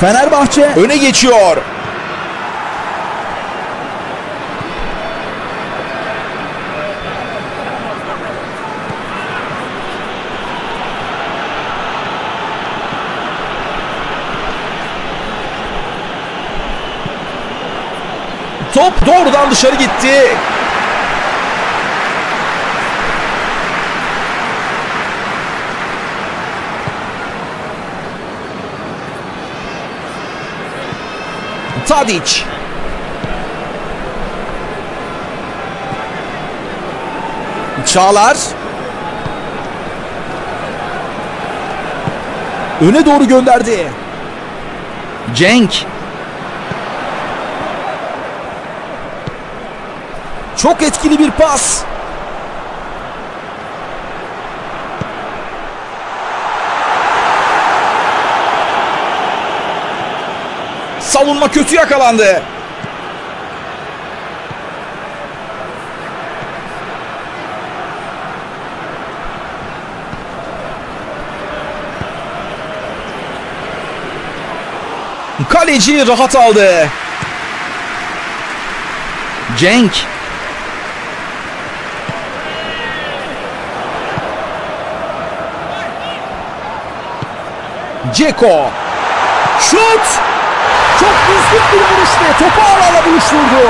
Fenerbahçe Öne geçiyor. Top doğrudan dışarı gitti. Tadic. Çağlar. Öne doğru gönderdi. Cenk. Çok etkili bir pas. Savunma kötü yakalandı. Kaleci rahat aldı. Cenk. Ceko. Şut! Çok düzgün bir vuruş ve topu ağlarla buluşturdu.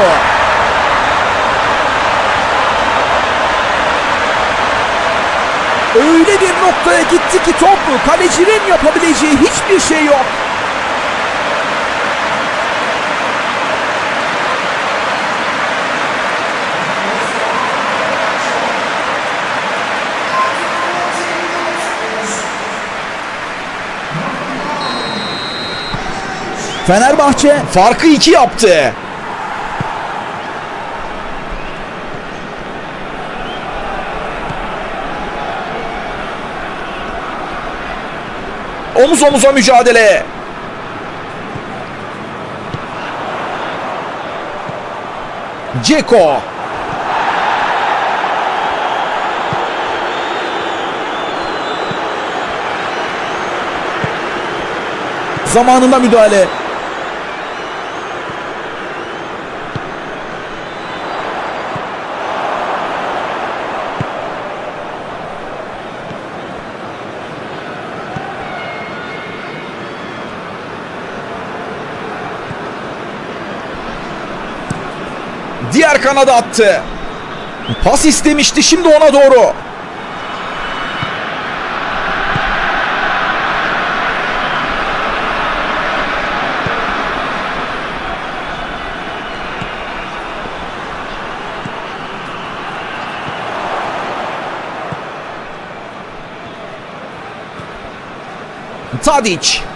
öyle bir noktaya gitti ki top kalecinin yapabileceği hiçbir şey yok. Fenerbahçe Farkı iki yaptı. Omuz omuza mücadele. Ceko. zamanında müdahale. Kanada attı. Pas istemişti şimdi ona doğru. Tadic.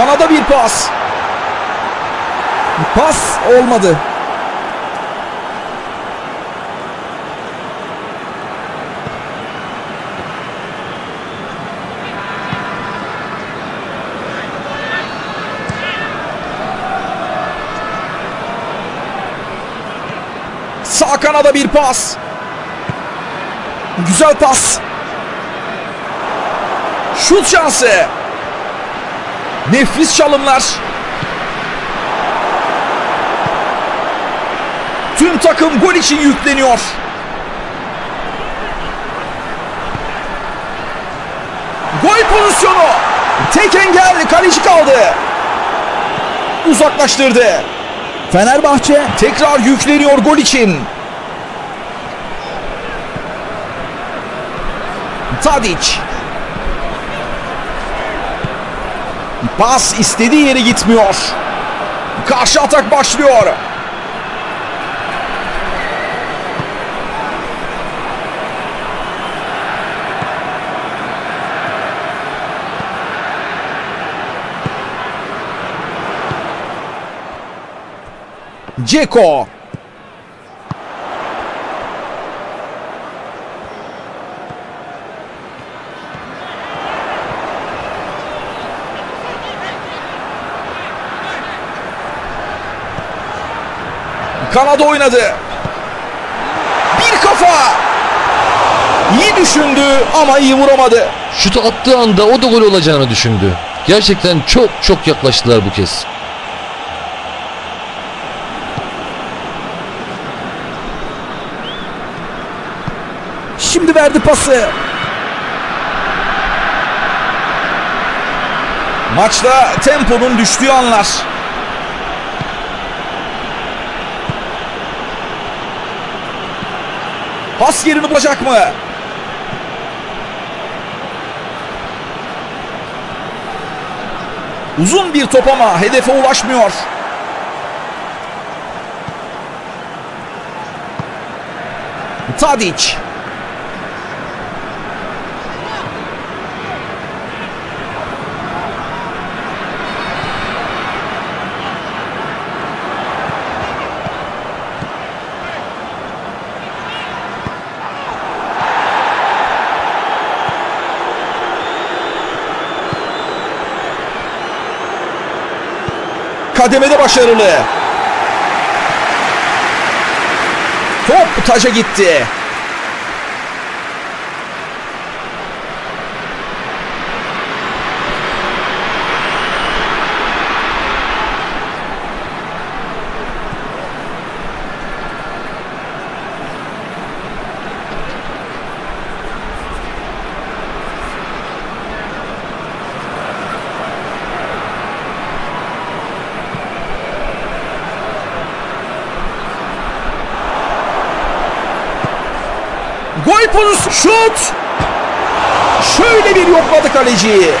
Kanada bir pas. Pas olmadı. Sağ kanada bir pas. Güzel pas. Şut şansı. Nefis çalımlar. Tüm takım gol için yükleniyor. Gol pozisyonu. Tek engel kaleci kaldı. Uzaklaştırdı. Fenerbahçe Tekrar yükleniyor gol için. Tadic. Pas istediği yere gitmiyor. Karşı atak başlıyor. Ceko. Kanada oynadı. kafa. İyi düşündü ama iyi vuramadı. Şutu attığı anda o da gol olacağını düşündü. Gerçekten çok çok yaklaştılar bu kez. Şimdi verdi pası. Maçta temponun düştüğü anlar. Pas yerini bulacak mı? Uzun bir top ama hedefe ulaşmıyor. Tadic. Kademede başarılı. Top taca gitti. Gol pozisyonu. Şut. Şöyle bir yokladı kaleciyi.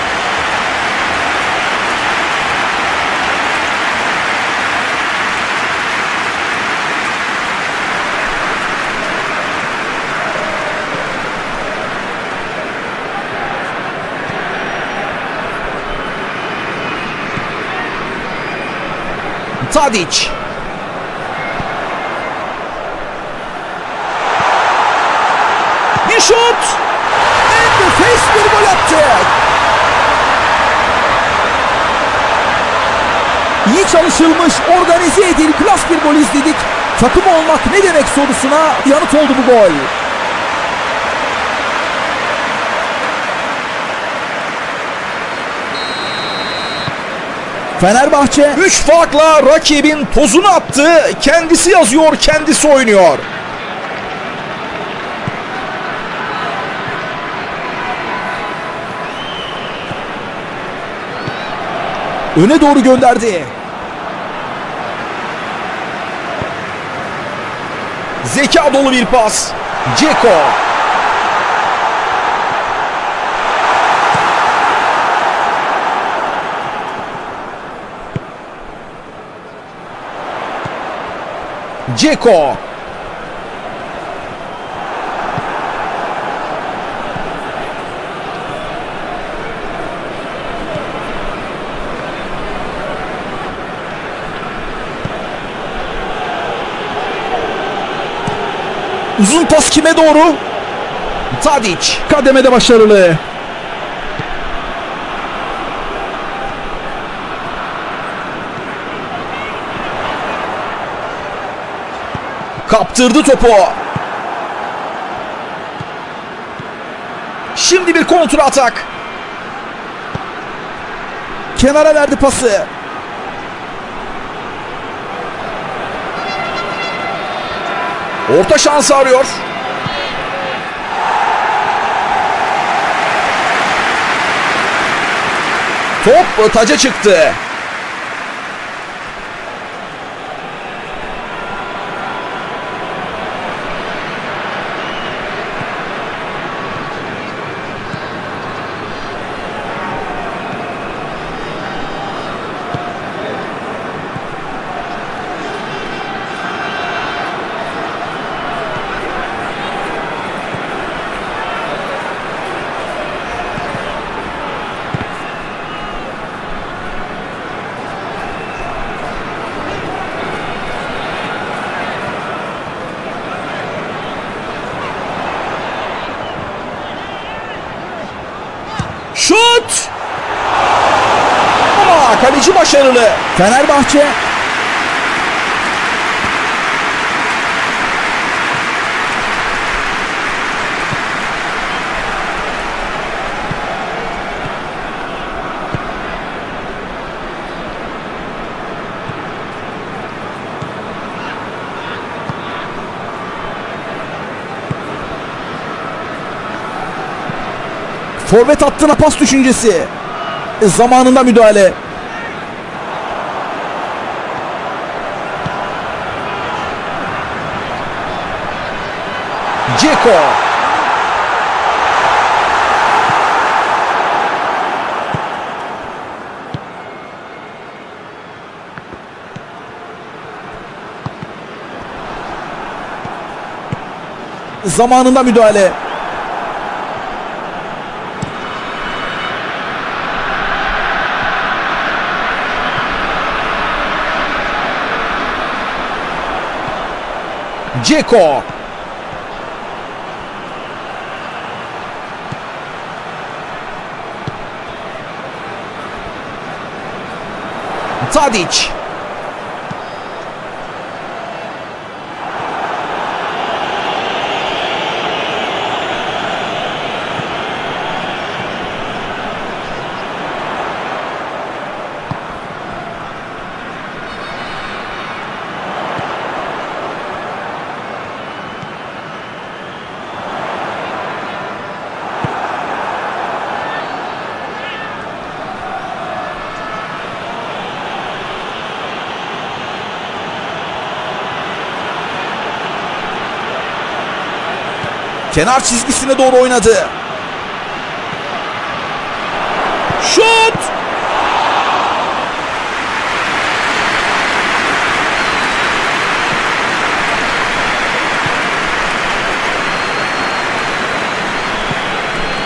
Tadic. Şut. Nefes bir gol attı. İyi çalışılmış, organize edilmiş klas bir gol izledik. Takım olmak ne demek sorusuna yanıt oldu bu gol. Fenerbahçe 3 farkla rakibin tozunu attı. Kendisi yazıyor, kendisi oynuyor. Öne doğru gönderdi. Zeka dolu bir pas. Ceko. Ceko. Uzun pas kime doğru? Tadic. Kademede başarılı. Kaptırdı topu. Şimdi bir kontra atak. Kenara verdi pası. Orta şansı arıyor. Top taca çıktı. yanını. Fenerbahçe Forvet hattına pas düşüncesi. Zamanında müdahale. Ceko. Zamanında müdahale. Ceko. Tadic. Kenar çizgisine doğru oynadı. Şut!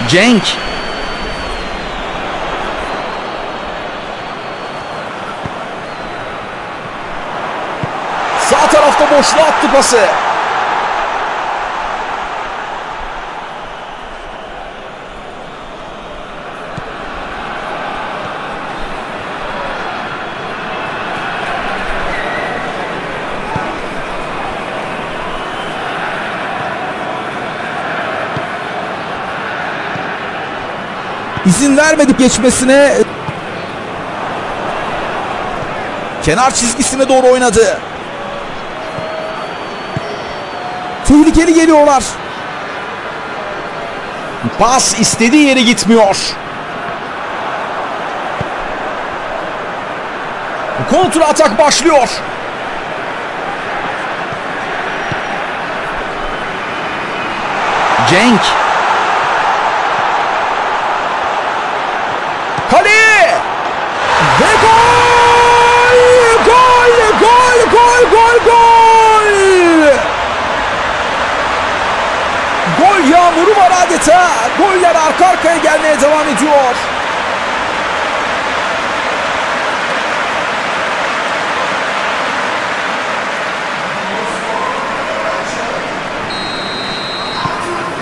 Cenk. Sağ tarafta boşluğa attı pası. İzin vermedik geçmesine. Kenar çizgisine doğru oynadı. Tehlikeli geliyorlar. Pas istediği yere gitmiyor. Kontra atak başlıyor. Cenk. Adeta. Goller arka arkaya gelmeye devam ediyor.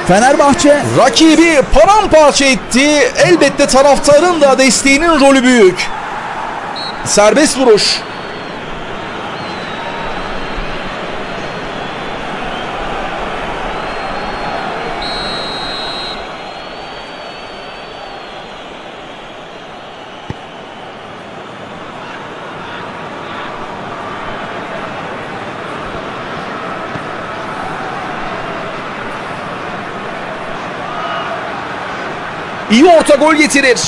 Fenerbahçe Rakibi paramparça etti. Elbette taraftarın da desteğinin rolü büyük. Serbest vuruş. iyi orta gol getirir.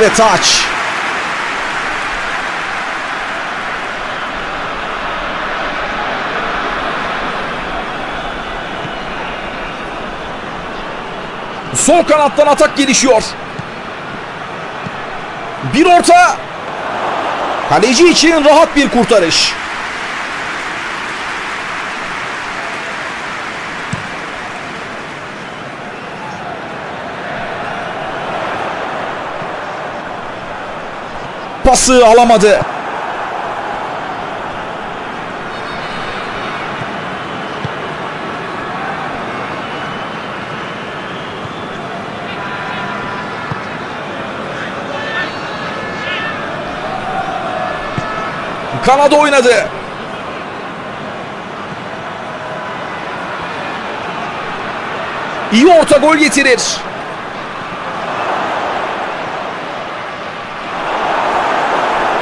Ve taç. Sol kanattan atak gelişiyor. Bir orta. Kaleci için rahat bir kurtarış. Pası alamadı. Kanada oynadı. İyi orta gol getirir.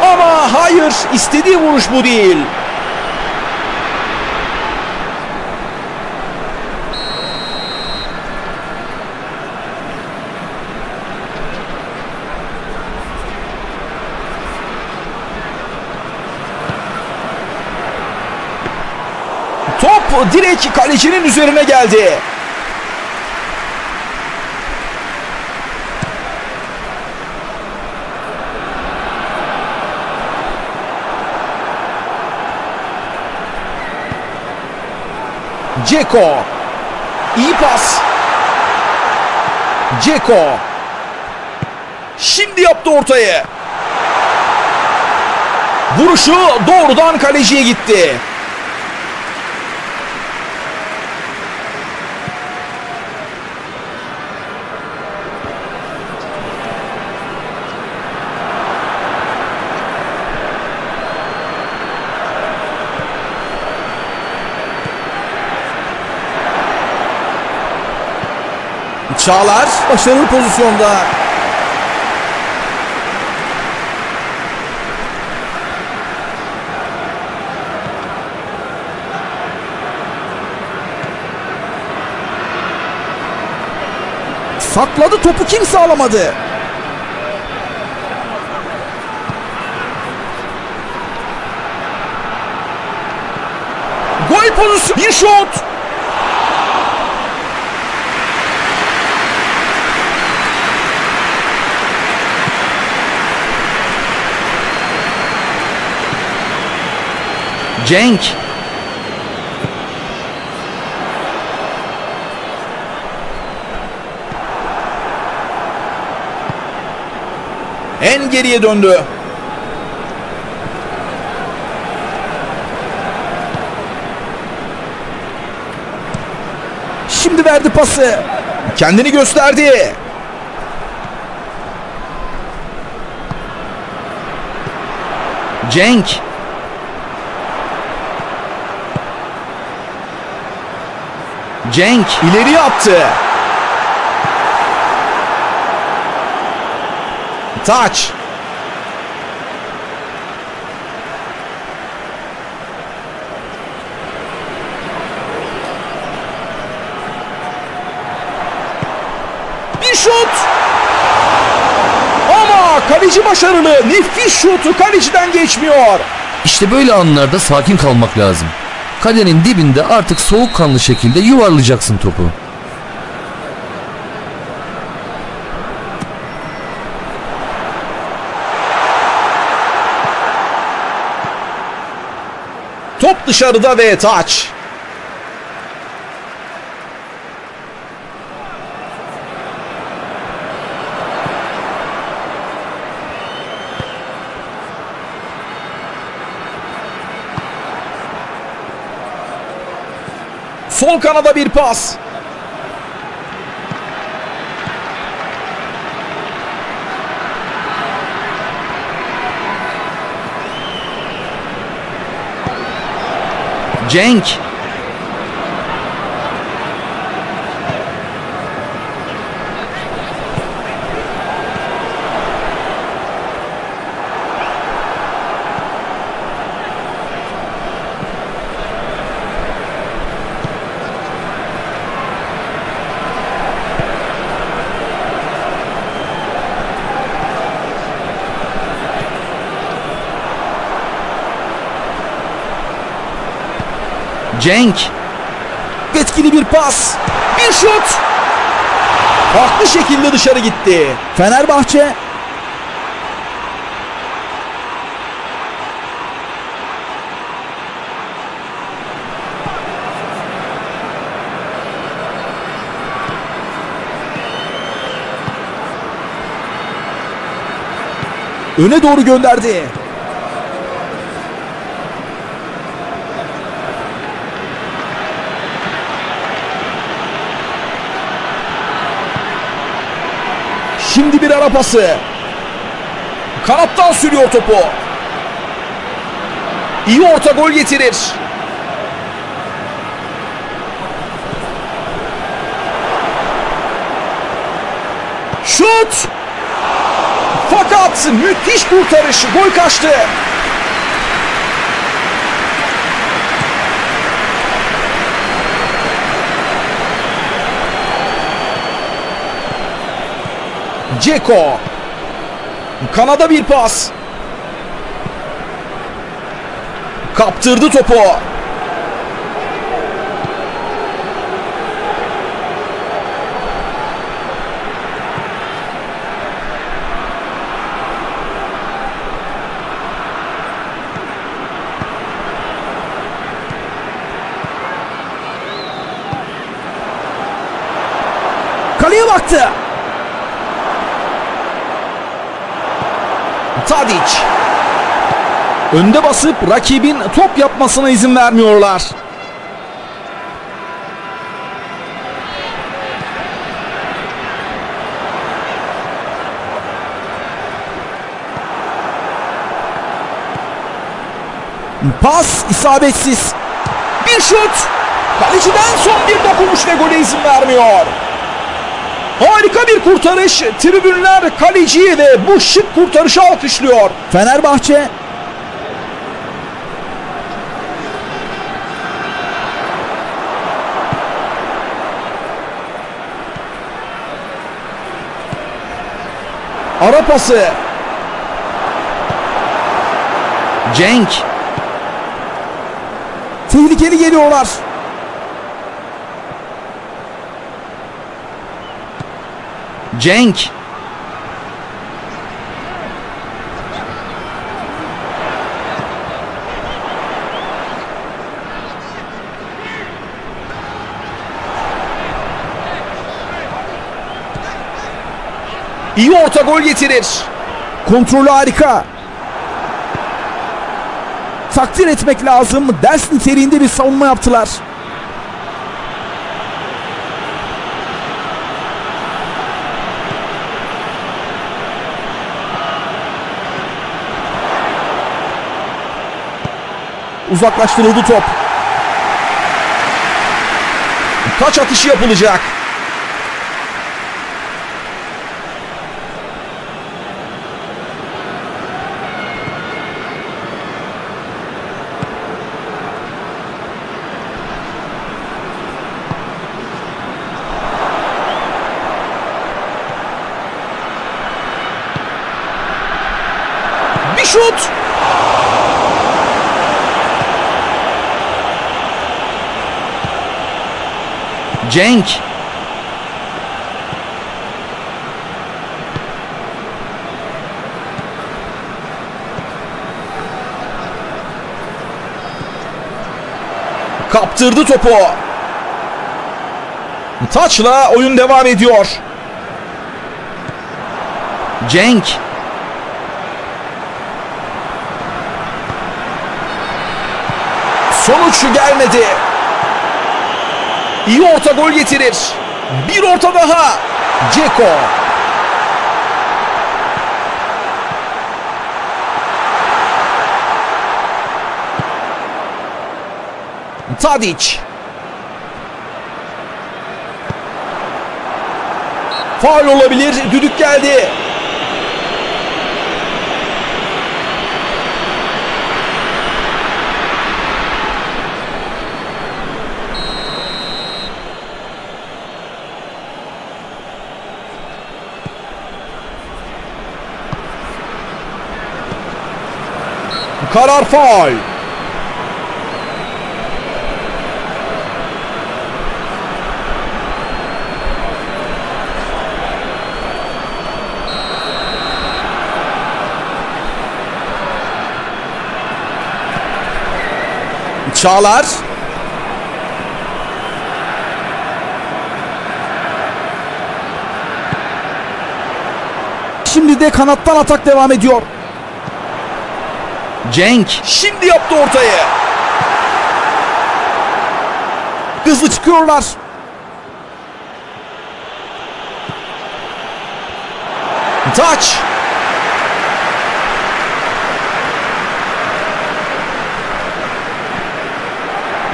Ama hayır istediği vuruş bu değil. Top direkt kalecinin üzerine geldi. Ceko. İyi pas. Ceko. Şimdi yaptı ortayı. Vuruşu doğrudan kaleciye gitti. Çağlar Başarılı pozisyonda. Sakladı topu kimse alamadı. gol pozisyonu bir şut. Cenk. En geriye döndü. Şimdi verdi pası. Kendini gösterdi. Cenk. Cenk. İleri attı. Taç. Bir şut. Ama kaleci başarılı. Nefis şutu kaleciden geçmiyor. İşte böyle anlarda sakin kalmak lazım. Kalenin dibinde artık soğukkanlı şekilde yuvarlayacaksın topu. Top dışarıda ve taç. Sol kanada bir pas. Cenk. Cenk. Etkili bir pas. Bir şut. Farklı şekilde dışarı gitti. Fenerbahçe Öne doğru gönderdi. Şimdi bir ara pası. Kanattan sürüyor topu. İyi orta gol getirir. Şut! Fakat müthiş kurtarış. Gol kaçtı. Ceko. Kanada bir pas. Kaptırdı topu. Kaleye baktı. Tadic. Önde basıp rakibin top yapmasına izin vermiyorlar. Pas isabetsiz. Bir şut. Kaleciden son bir dokunuş ve gole izin vermiyor. Harika bir kurtarış. Tribünler kaleciyi ve bu şık kurtarışı alkışlıyor. Fenerbahçe Ara pası. Cenk. tehlikeli geliyorlar. Cenk. İyi orta gol getirir. Kontrolü harika. Takdir etmek lazım. Ders niteliğinde bir savunma yaptılar. Uzaklaştırıldı top. Taç atışı yapılacak. Bir şut. Cenk. Kaptırdı topu. Taçla oyun devam ediyor. Cenk. Sonuç gelmedi. İyi orta gol getirir. Bir orta daha. Ceko. Tadic. Faul olabilir. Düdük geldi. Karar faul. Çağlar. Şimdi de kanattan atak devam ediyor. Cenk. Şimdi yaptı ortayı. Hızlı çıkıyorlar. Taç.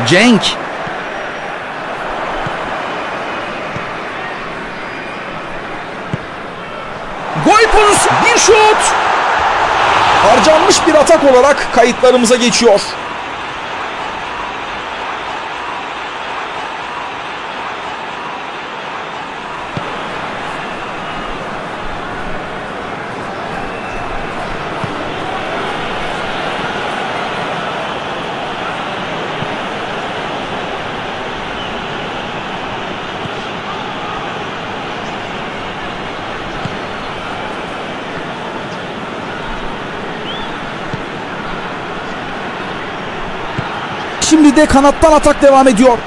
Cenk. Gol pozisyonu. Bir şut. Harcanmış bir atak olarak kayıtlarımıza geçiyor. Şimdi de kanattan atak devam ediyor.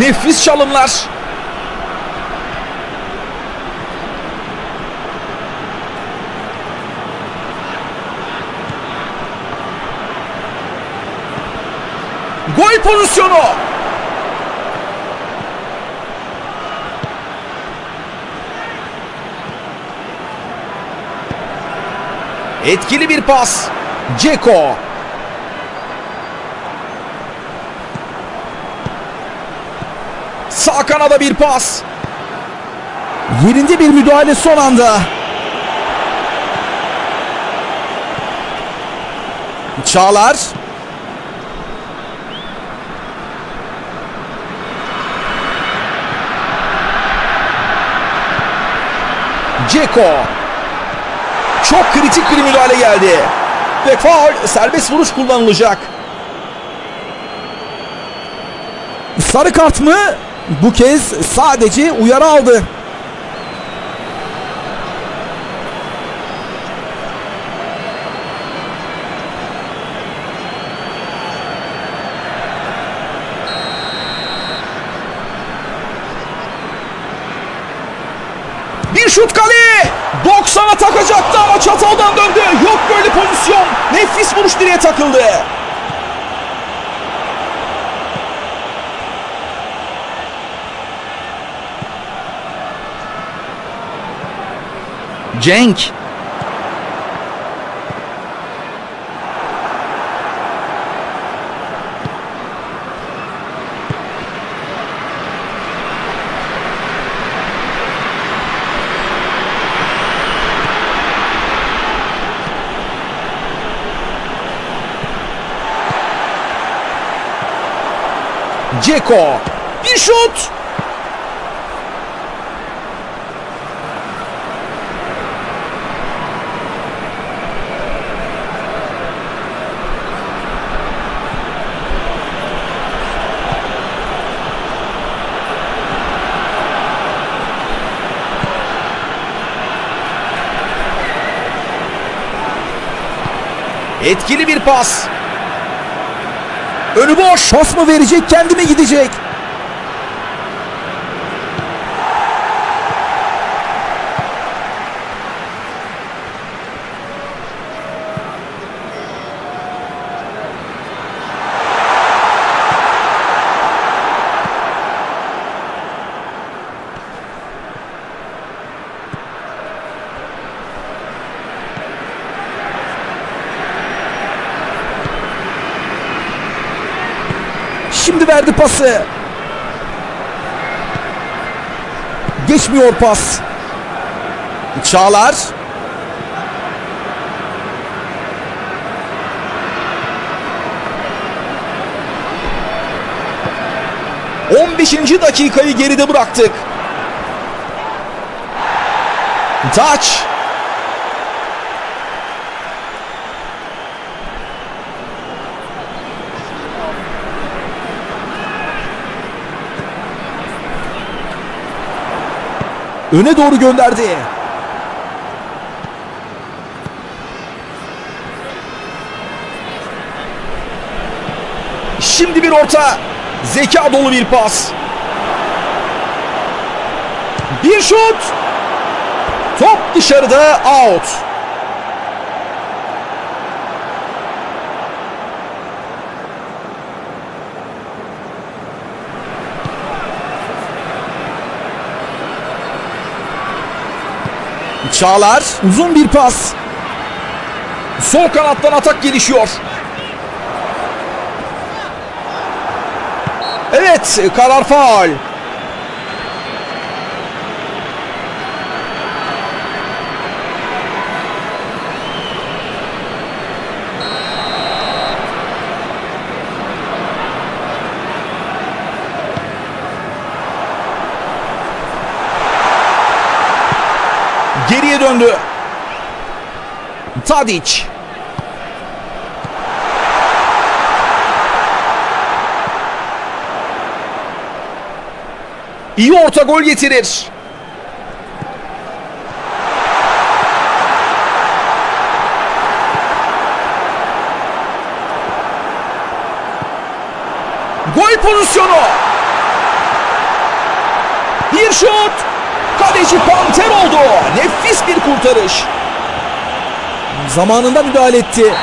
Nefis çalımlar. Gol pozisyonu. Etkili bir pas. Ceko. Sağ kanada bir pas. Yerinde bir müdahale son anda. Çağlar. Ceko. Çok kritik bir müdahale geldi. Ve faul serbest vuruş kullanılacak. Sarı kart mı? Bu kez sadece uyarı aldı. Bir şut kale. 90'a takacaktı ama çataldan döndü. Yok böyle pozisyon. Nefis vuruş direğe takıldı. Cenk. Ceko. Bir şut. Etkili bir pas. Önü boş. Pas mı verecek kendi mi gidecek? Verdi pası. Geçmiyor pas. Çağlar. On beşinci dakikayı geride bıraktık. Taç. Öne doğru gönderdi. Şimdi bir orta. Zeka dolu bir pas. Bir şut. Top dışarıda out. Çağlar uzun bir pas. Sol kanattan atak gelişiyor. Evet karar faal. Döndü. Tadic. İyi orta gol getirir. Gol pozisyonu. Bir şut. Kaleci panter oldu. Nefis bir kurtarış. Zamanında müdahale etti.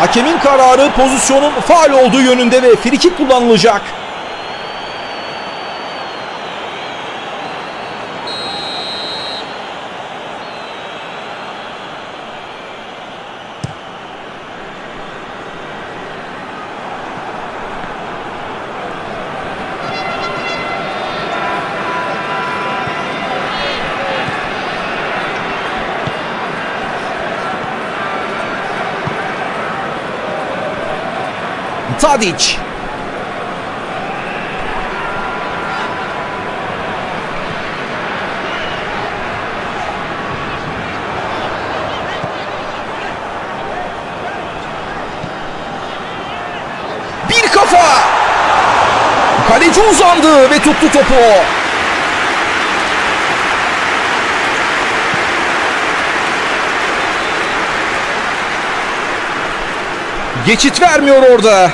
Hakemin kararı pozisyonun faal olduğu yönünde ve frikik kullanılacak. Tadic. Bir kafa. Kaleci uzandı ve tuttu topu. Geçit vermiyor orada.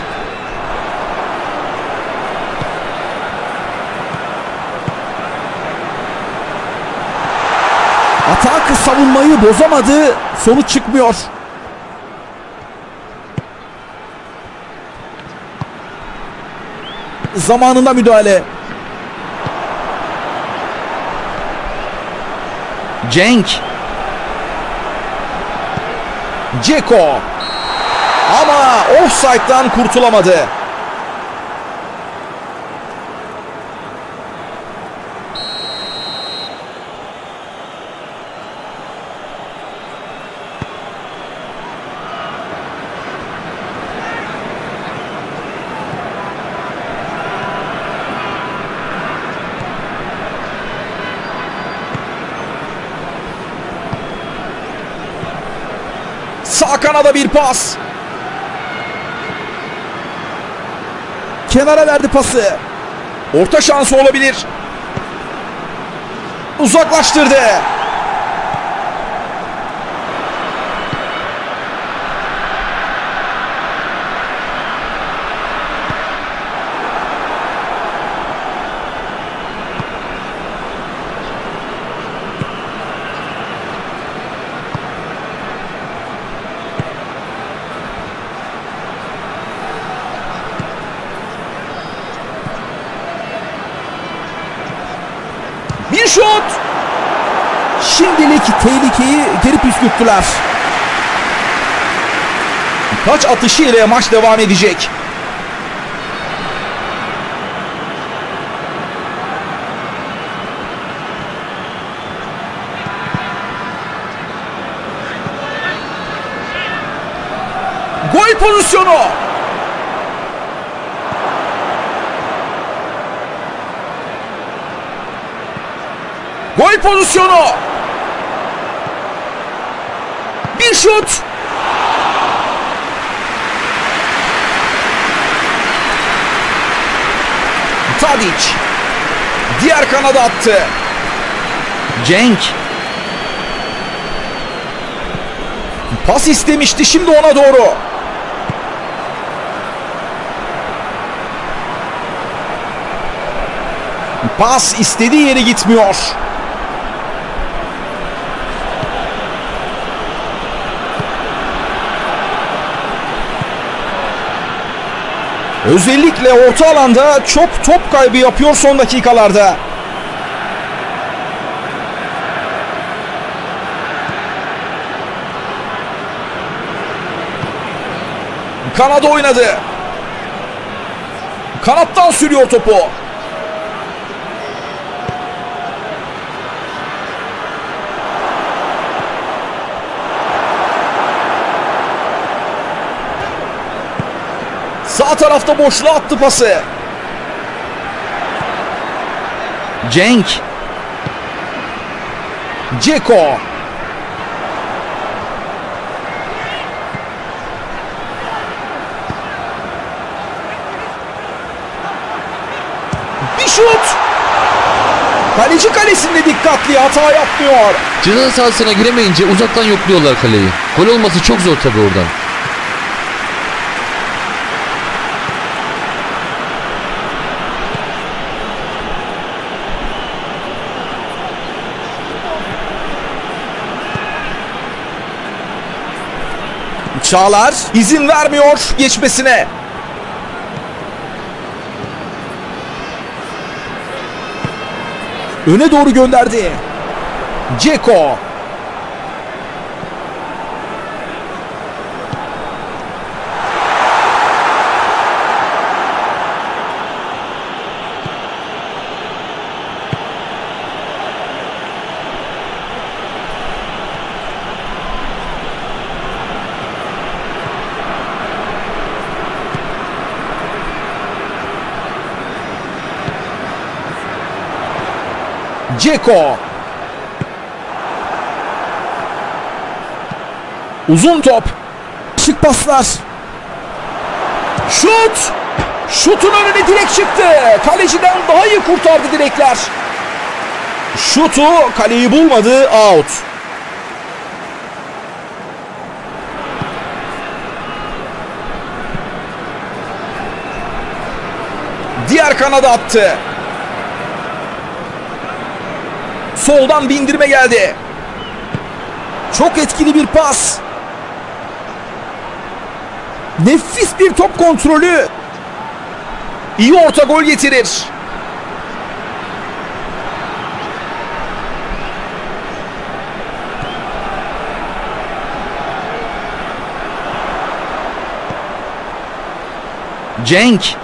Atak savunmayı bozamadı. Sonuç çıkmıyor. Zamanında müdahale. Cenk. Ceko. Ama offside'dan kurtulamadı. Kanada bir pas. Kenara verdi pası. Orta şansı olabilir. Uzaklaştırdı. Bir şut. Şimdilik tehlikeyi geri püskürttüler. Taç atışı ile maç devam edecek. Gol pozisyonu. Gol pozisyonu. Bir şut. Tadic. Diğer kanada attı. Cenk. Pas istemişti şimdi ona doğru. Pas istediği yere gitmiyor. Özellikle orta alanda çok top kaybı yapıyor son dakikalarda. Kanada oynadı. Kanattan sürüyor topu. Sağ tarafta boşluğa attı pası. Cenk. Ceko. Bir şut. Kaleci kalesinde dikkatli hata yapmıyor. Ceza sahasına giremeyince uzaktan yokluyorlar kaleyi. Gol olması çok zor tabii oradan. Çağlar izin vermiyor geçmesine. Öne doğru gönderdi. Ceko. Ceko. Uzun top. Şık paslar. Şut. Şutun önüne direk çıktı. Kaleciden daha iyi kurtardı direkler. Şutu kaleyi bulmadı. Out. Diğer kanada attı. Soldan bindirme geldi. Çok etkili bir pas. Nefis bir top kontrolü. İyi orta gol getirir. Cenk.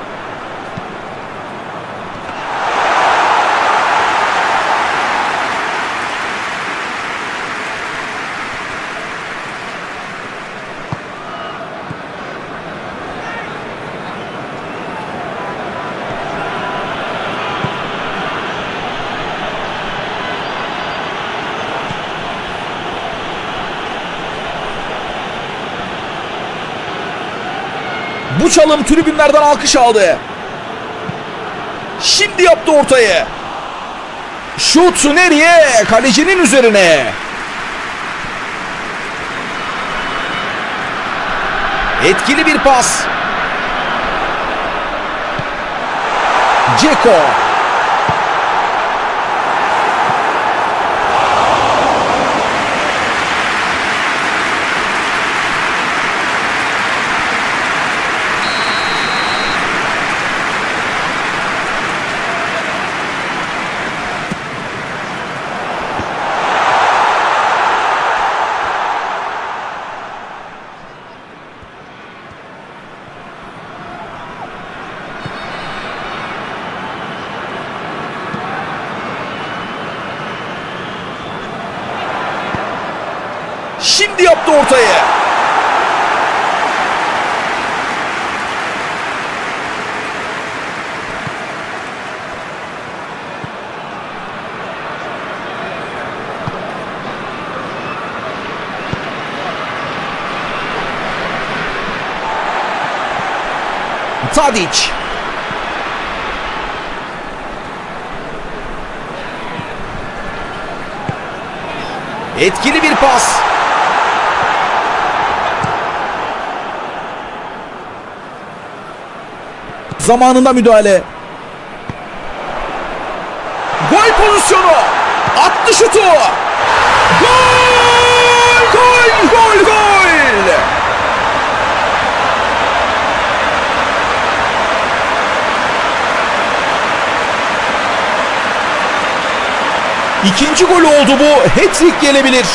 Bu çalım tribünlerden alkış aldı. Şimdi yaptı ortayı. Şut nereye? Kalecinin üzerine. Etkili bir pas. Ceko. Şimdi yaptı ortayı. Tadic. Etkili bir pas. Zamanında müdahale. Gol pozisyonu. Attı şutu. Gol! Gol! Gol! Gol! İkinci gol oldu bu. Hat-trick gelebilir.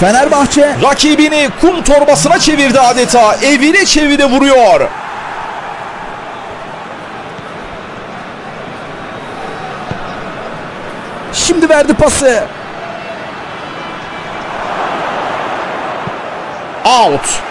Fenerbahçe Rakibini kum torbasına çevirdi adeta. Evine çevire vuruyor. şimdi verdi pası. Out.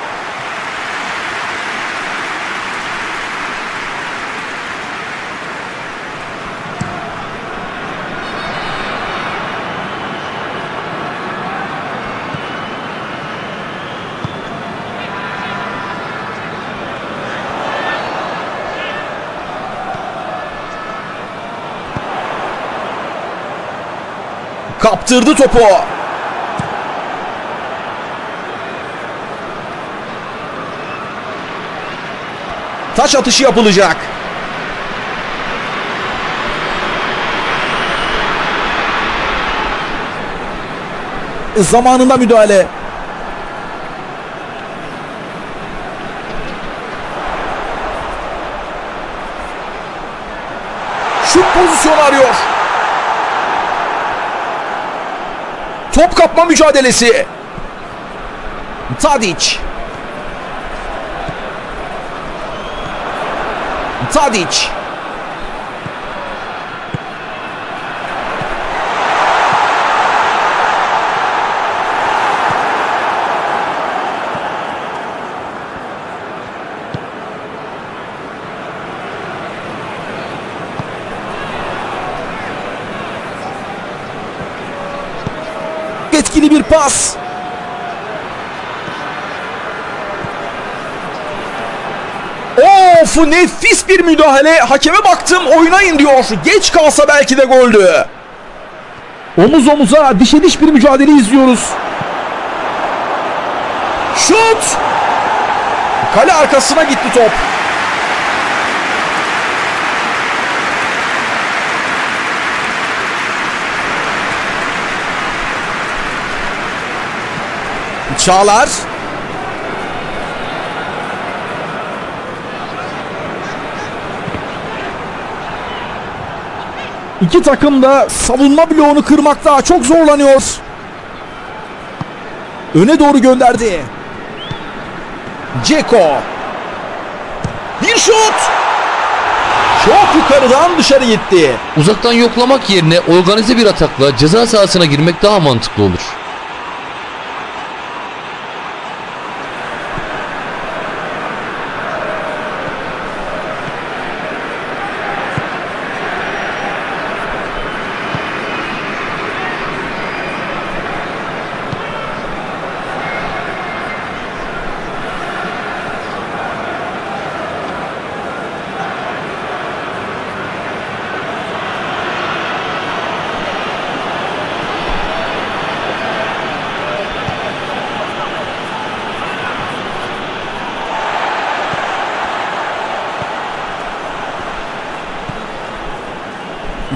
Kaptırdı topu. Taç atışı yapılacak. Zamanında müdahale. Şut pozisyonu arıyor. Top kapma mücadelesi. Tadic. Tadic. Etkili bir pas. Of nefis bir müdahale. Hakeme baktım oynayın diyor. Geç kalsa belki de goldü. Omuz omuza dişe diş bir mücadele izliyoruz. Şut! Kale arkasına gitti top. Çağlar. İki takım da savunma bloğunu kırmakta çok zorlanıyor. Öne doğru gönderdi. Ceko. Bir şut. Çok yukarıdan dışarı gitti. Uzaktan yoklamak yerine organize bir atakla ceza sahasına girmek daha mantıklı olur.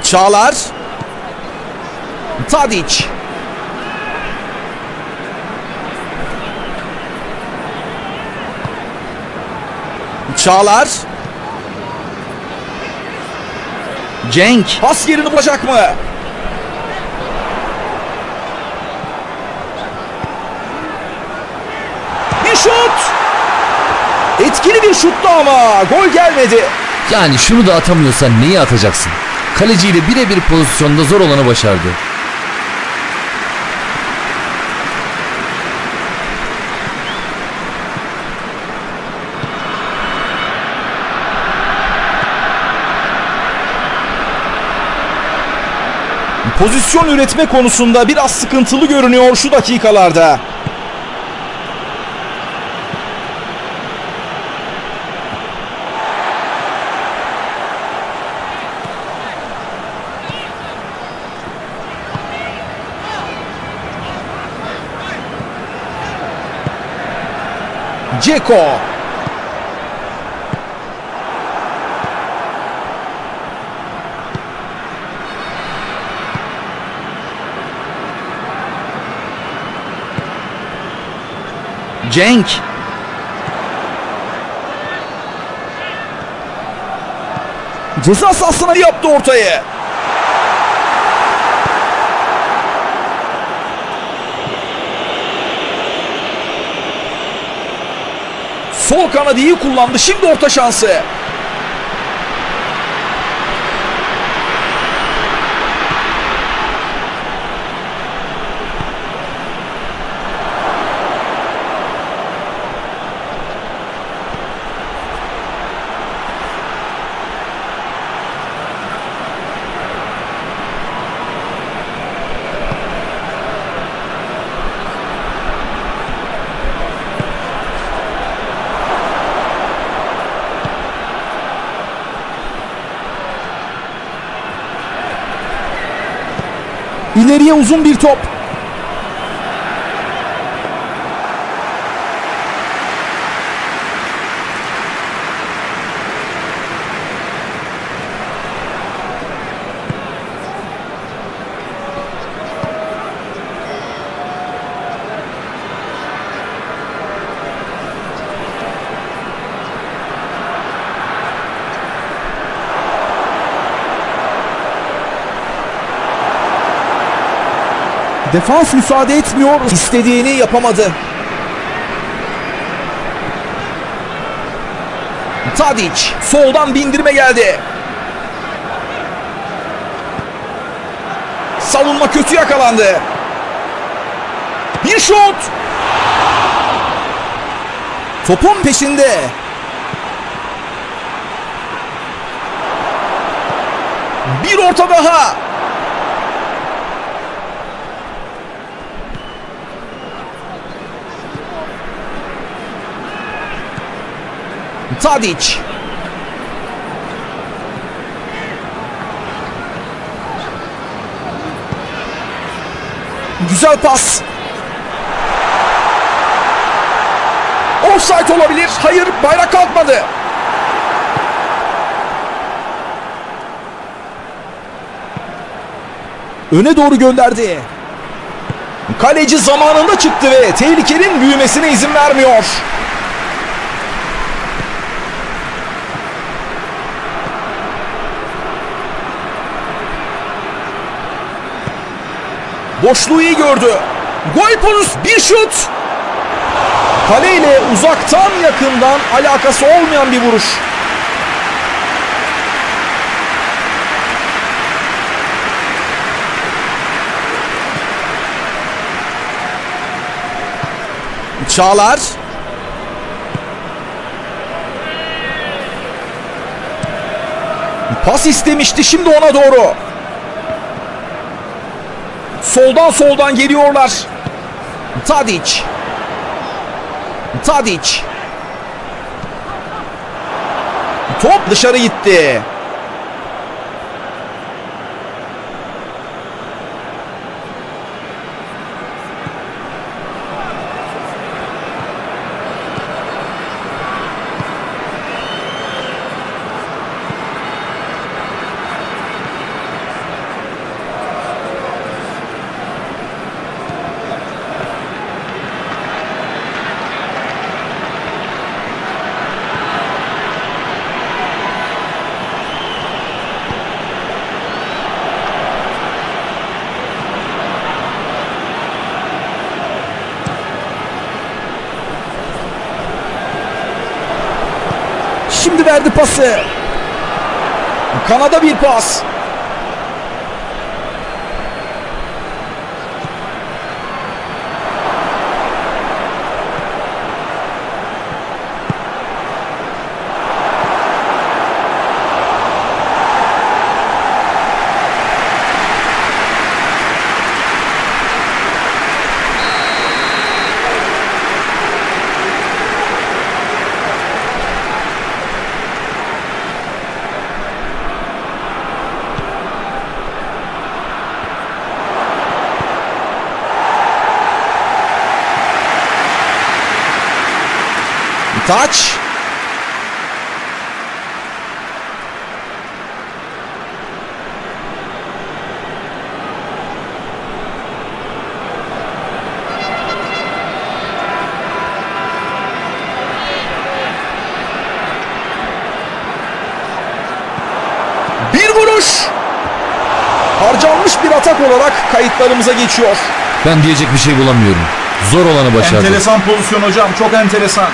Çağlar. Tadic. Çağlar. Cenk. Pas yerini bulacak mı? Bir şut. Etkili bir şuttu ama gol gelmedi. Yani şunu da atamıyorsan neyi atacaksın? Kaleciyle birebir pozisyonda zor olanı başardı. Pozisyon üretme konusunda biraz sıkıntılı görünüyor şu dakikalarda. Ceko. Cenk. Ceza sahasına yaptı ortayı. Sol kanadı iyi kullandı. Şimdi orta şansı. İleriye uzun bir top. Defans müsaade etmiyor. İstediğini yapamadı. Tadic soldan bindirme geldi. Savunma kötü yakalandı. Bir şut. Topun peşinde. Bir orta daha. Tadic. Güzel pas. Offside olabilir. Hayır, bayrak kalkmadı. Öne doğru gönderdi. Kaleci zamanında çıktı ve tehlikenin büyümesine izin vermiyor. Boşluğu iyi gördü. Gol pozisyon bir şut. Kaleyle uzaktan yakından alakası olmayan bir vuruş. Çağlar. Pas istemişti şimdi ona doğru. Soldan soldan geliyorlar. Tadic. Tadic. Top dışarı gitti. Şimdi verdi pası. Kanada bir pas. Taç. Bir vuruş. Harcanmış bir atak olarak kayıtlarımıza geçiyor. Ben diyecek bir şey bulamıyorum. Zor olanı başardı. Enteresan pozisyon hocam. Çok enteresan.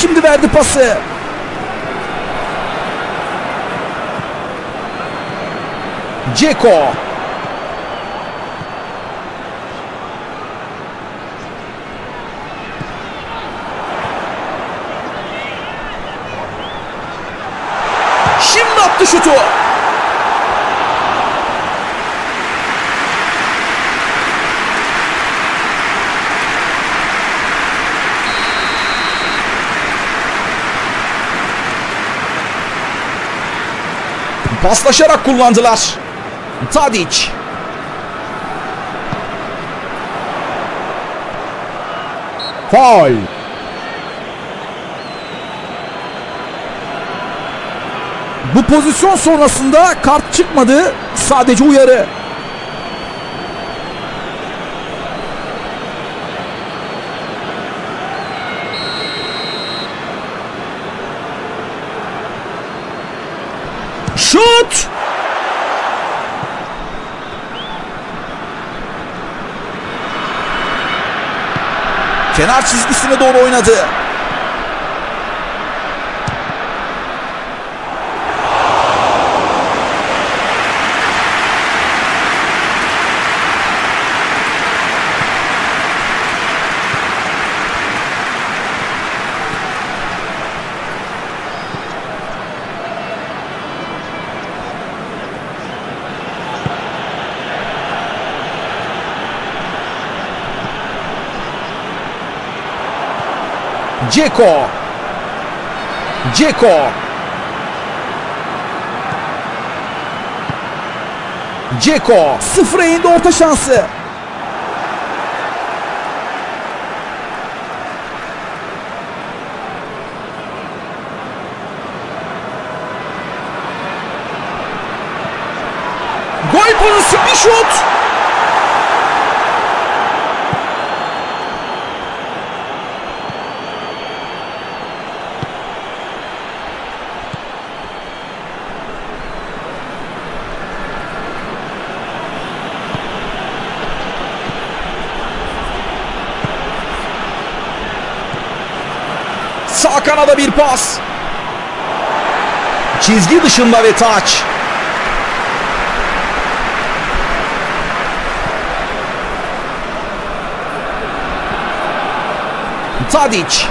Şimdi verdi pası. Ceko. Şimdi attı şutu. Paslaşarak kullandılar. Tadic. Faul. Bu pozisyon sonrasında kart çıkmadı. Sadece uyarı. Şut! Kenar çizgisine doğru oynadı. Ceko. Ceko. Ceko. Sıfıra indi orta şansı. Gol pozisyonu bir şut. Sağ kanada bir pas. Çizgi dışında ve taç. Tadic.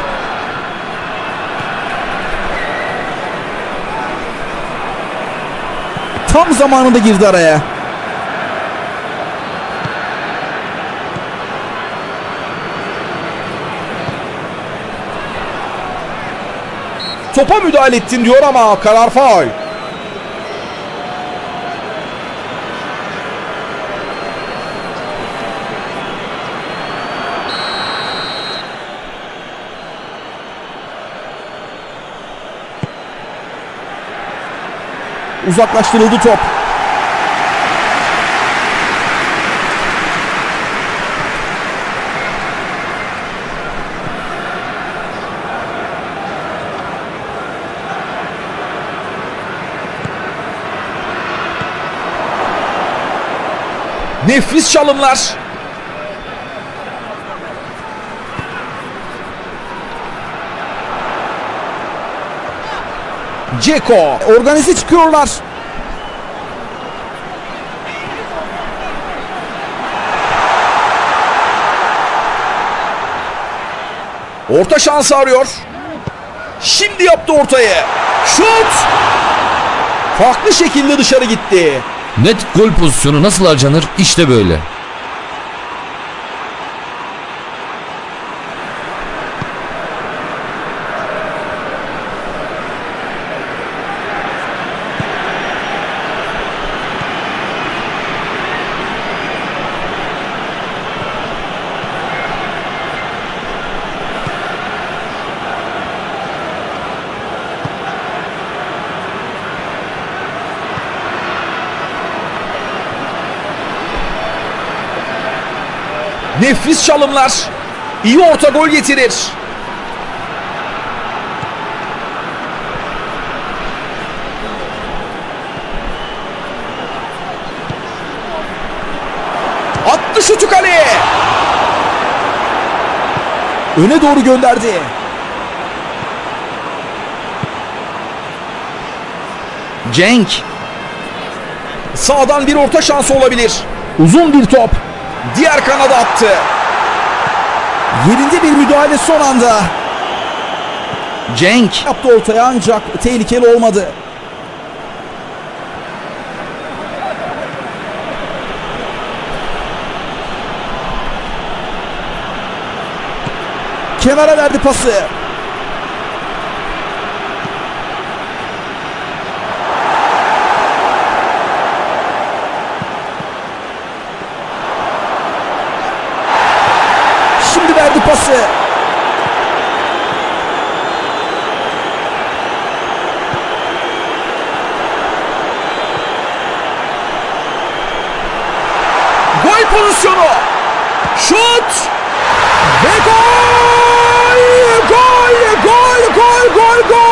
Tam zamanında girdi araya. Topa müdahale ettin diyor ama karar faul. Uzaklaştırıldı top. Nefis çalımlar. Ceko. Organize çıkıyorlar. Orta şansı arıyor. Şimdi yaptı ortayı. Şut. Farklı şekilde dışarı gitti. Net gol pozisyonu nasıl harcanır? İşte böyle. Nefis çalımlar. İyi orta gol getirir. Attı şutu kaleye. Öne doğru gönderdi. Cenk. Sağdan bir orta şansı olabilir. Uzun bir top. Diğer kanada attı. Yerinde bir müdahale son anda. Cenk. Yaptı ortaya ancak tehlikeli olmadı. Kenara verdi pası. Şimdi verdi pası. Gol pozisyonu. Şut. Ve gol! Gol! Gol! Gol! Gol! Gol!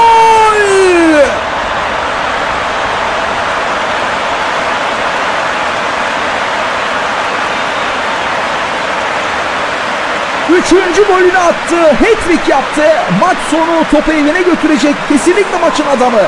Üçüncü golünü attı. Hat-trick yaptı. Maç sonu topu evine götürecek. Kesinlikle maçın adamı.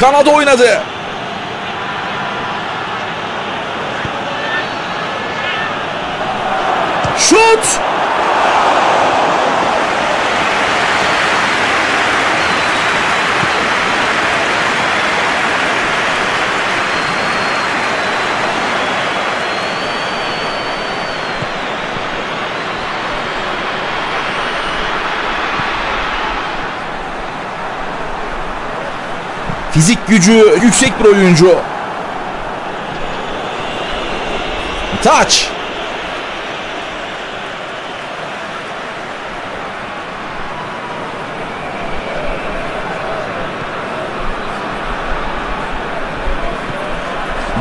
Kanada oynadı. Şut. Fizik gücü yüksek bir oyuncu. Taç.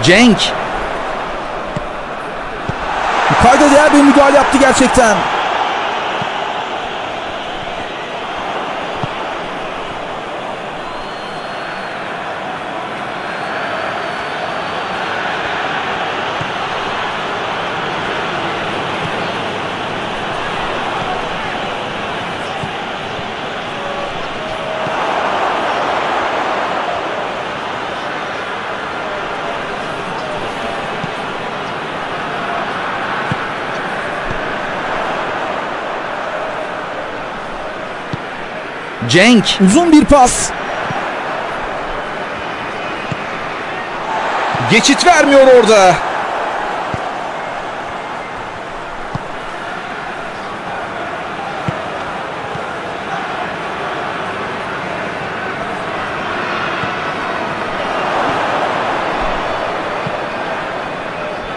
Cenk. Kayda değer bir müdahale yaptı gerçekten. Cenk. Uzun bir pas. Geçit vermiyor orada.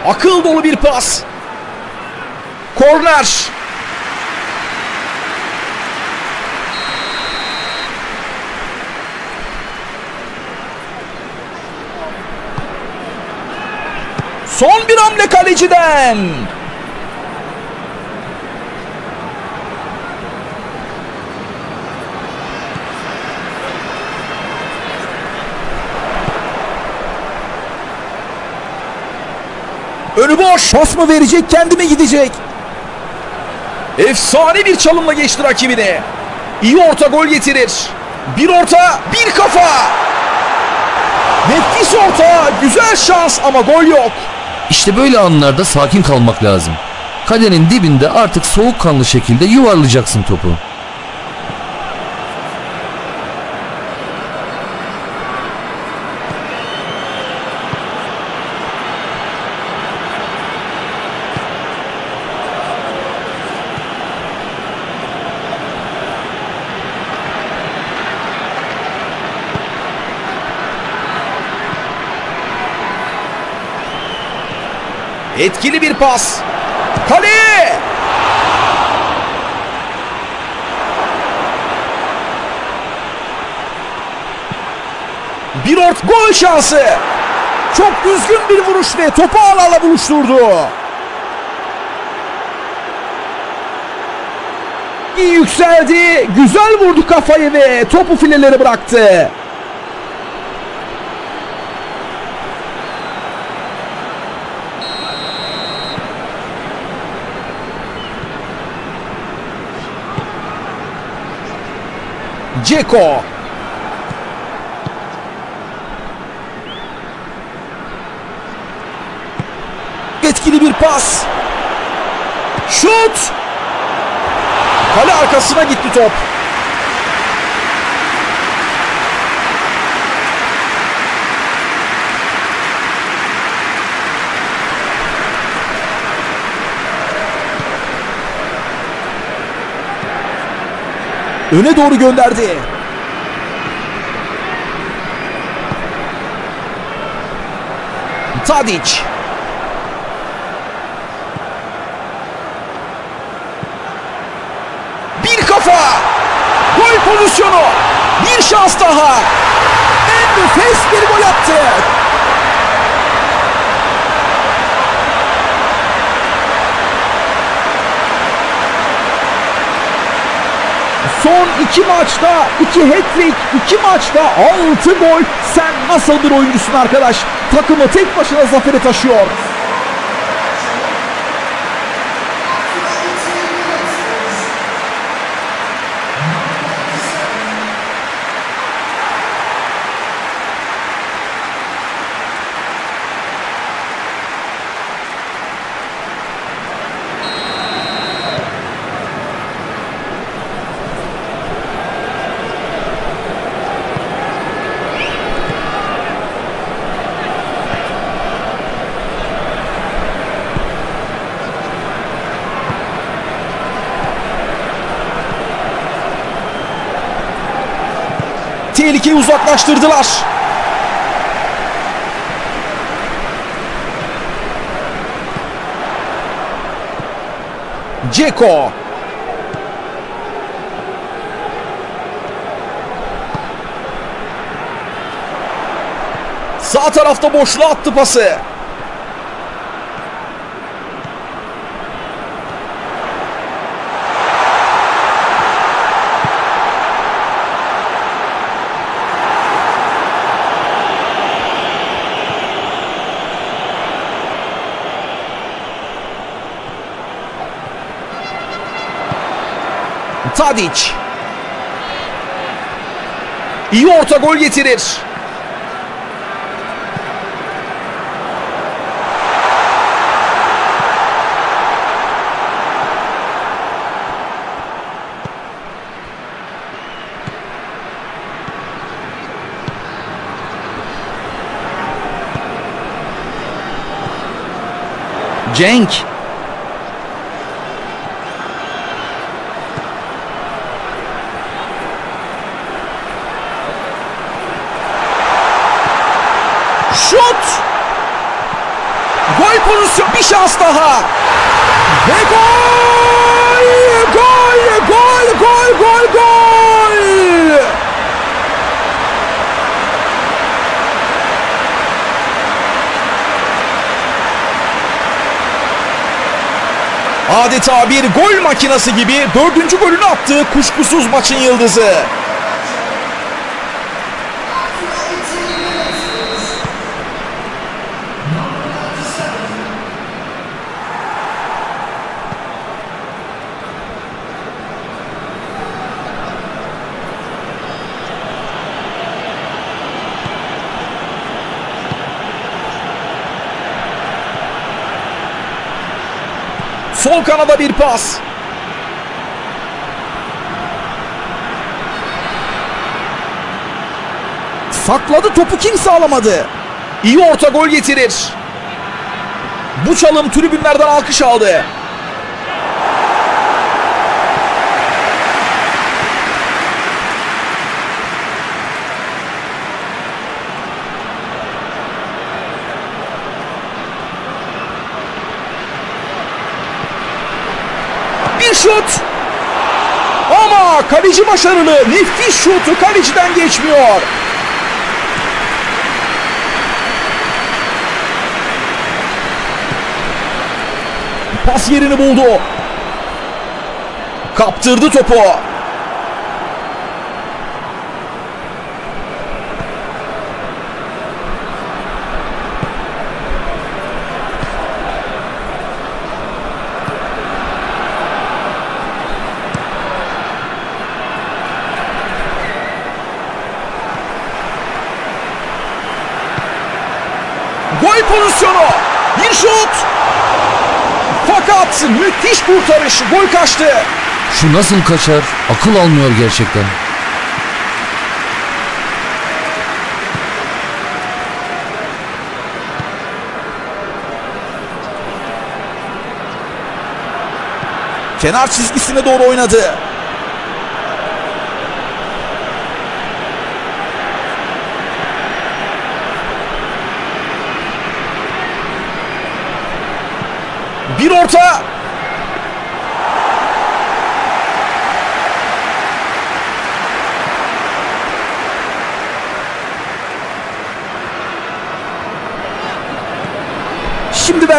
Akıl dolu bir pas. Korner. Son bir hamle kaleciden. Önü boş. Pas mı verecek kendi mi gidecek? Efsane bir çalımla geçti rakibini. İyi orta gol getirir. Bir orta, bir kafa. Nefis orta, güzel şans ama gol yok. İşte böyle anlarda sakin kalmak lazım. Kalenin dibinde artık soğukkanlı şekilde yuvarlayacaksın topu. Etkili bir pas. Kaleye! Bir ort gol şansı. Çok düzgün bir vuruş ve topu ağlarla buluşturdu. İyi yükseldi. Güzel vurdu kafayı ve topu filelere bıraktı. Ceko. Etkili bir pas. Şut. Kale arkasına gitti top. Öne doğru gönderdi. Tadic. Bir kafa. Gol pozisyonu. Bir şans daha. En nefes bir gol attı. Son iki maçta iki hat-trick, iki maçta altı gol. Sen nasıl bir oyuncusun arkadaş? Takımı tek başına zafere taşıyor. Uzaklaştırdılar. Ceko. Sağ tarafta boşluğa attı pası. Tadic. İyi orta gol getirir. Cenk. Şut! Gol pozisyonu bir şans daha. Ve gol! Gol! Gol! Gol! Gol! Gol! Adeta bir gol makinesi gibi dördüncü golünü attı kuşkusuz maçın yıldızı. Sol kanada bir pas. Sakladı topu kimse alamadı. İyi orta gol getirir. Bu çalım tribünlerden alkış aldı. şut. Ama kaleci başarılı. Nefis şutu kaleciden geçmiyor. Pas yerini buldu. Kaptırdı topu. Müthiş kurtarış. Gol kaçtı. Şu nasıl kaçar? Akıl almıyor gerçekten. Kenar çizgisine doğru oynadı. Bir orta.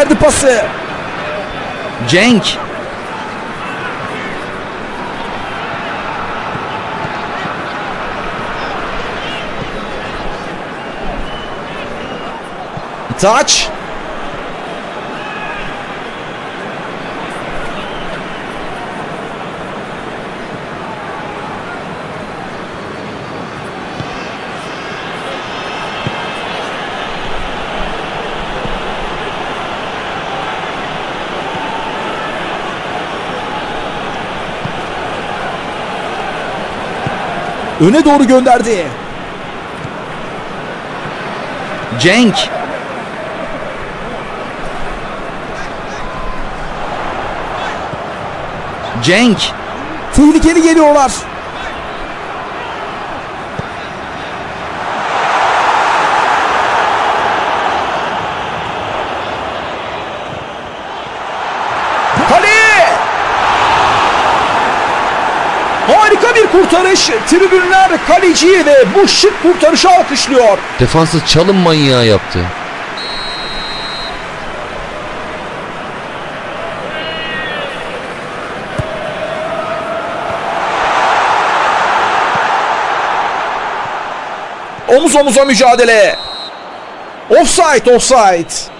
Şimdi verdi pası. Cenk. Öne doğru gönderdi. Cenk. Cenk. Tehlikeli geliyorlar. Kale! Harika bir kurtarış. Tribünler kaleciyi ve bu şık kurtarışı alkışlıyor. Defansı çalım manyağı yaptı. Omuz omuza mücadele. Offside, offside.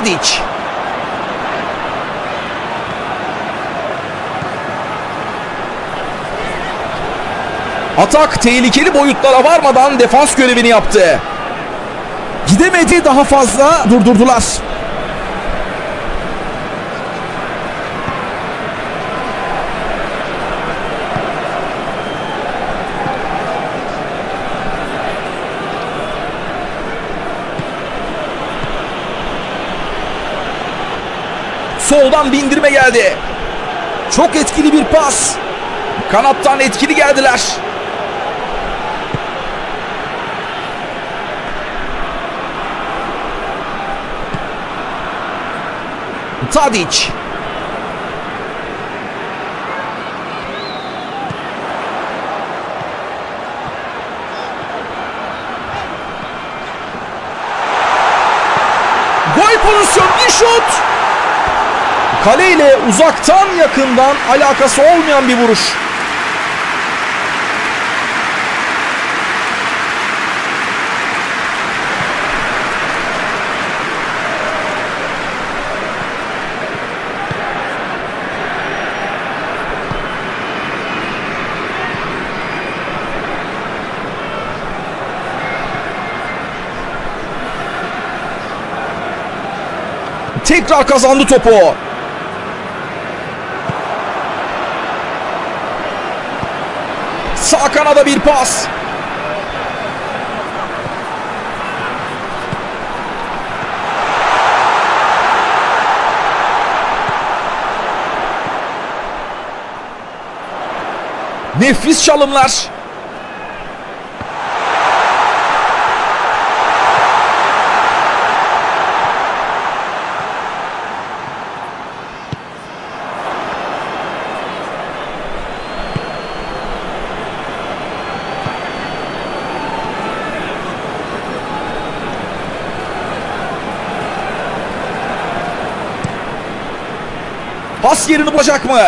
Tadic. Atak tehlikeli boyutlara varmadan defans görevini yaptı. Gidemedi daha fazla durdurdular. Soldan bindirme geldi. Çok etkili bir pas. Kanattan etkili geldiler. Tadic. Gol pozisyonu bir şut. Kale ile uzaktan yakından alakası olmayan bir vuruş. Tekrar kazandı topu. kanada bir pas. Nefis çalımlar. Pas yerini bulacak mı?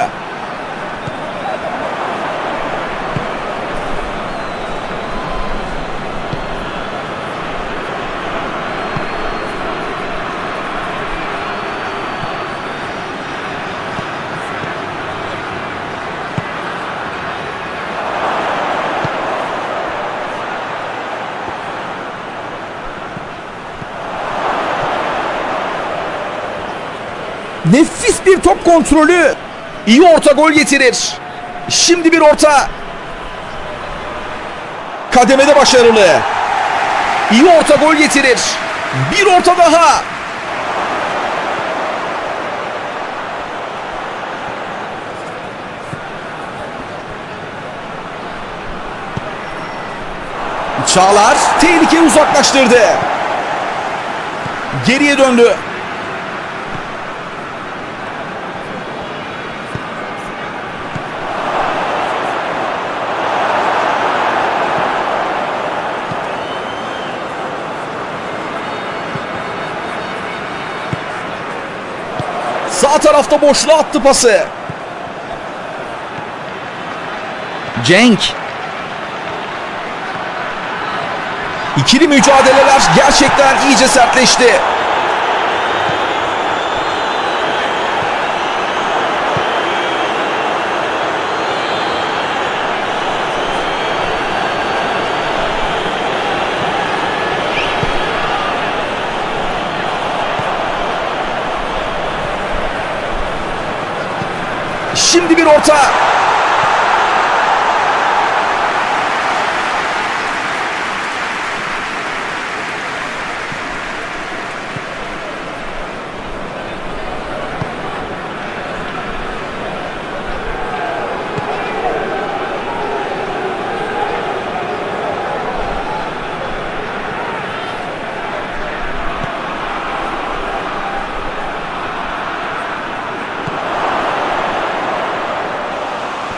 Nefis bir top kontrolü. İyi orta gol getirir. Şimdi bir orta. Kademede başarılı. İyi orta gol getirir. Bir orta daha. Çağlar tehlikeyi uzaklaştırdı. Geriye döndü. Tarafta boşluğa attı pası. Cenk. İkili mücadeleler gerçekten iyice sertleşti. Şimdi bir orta.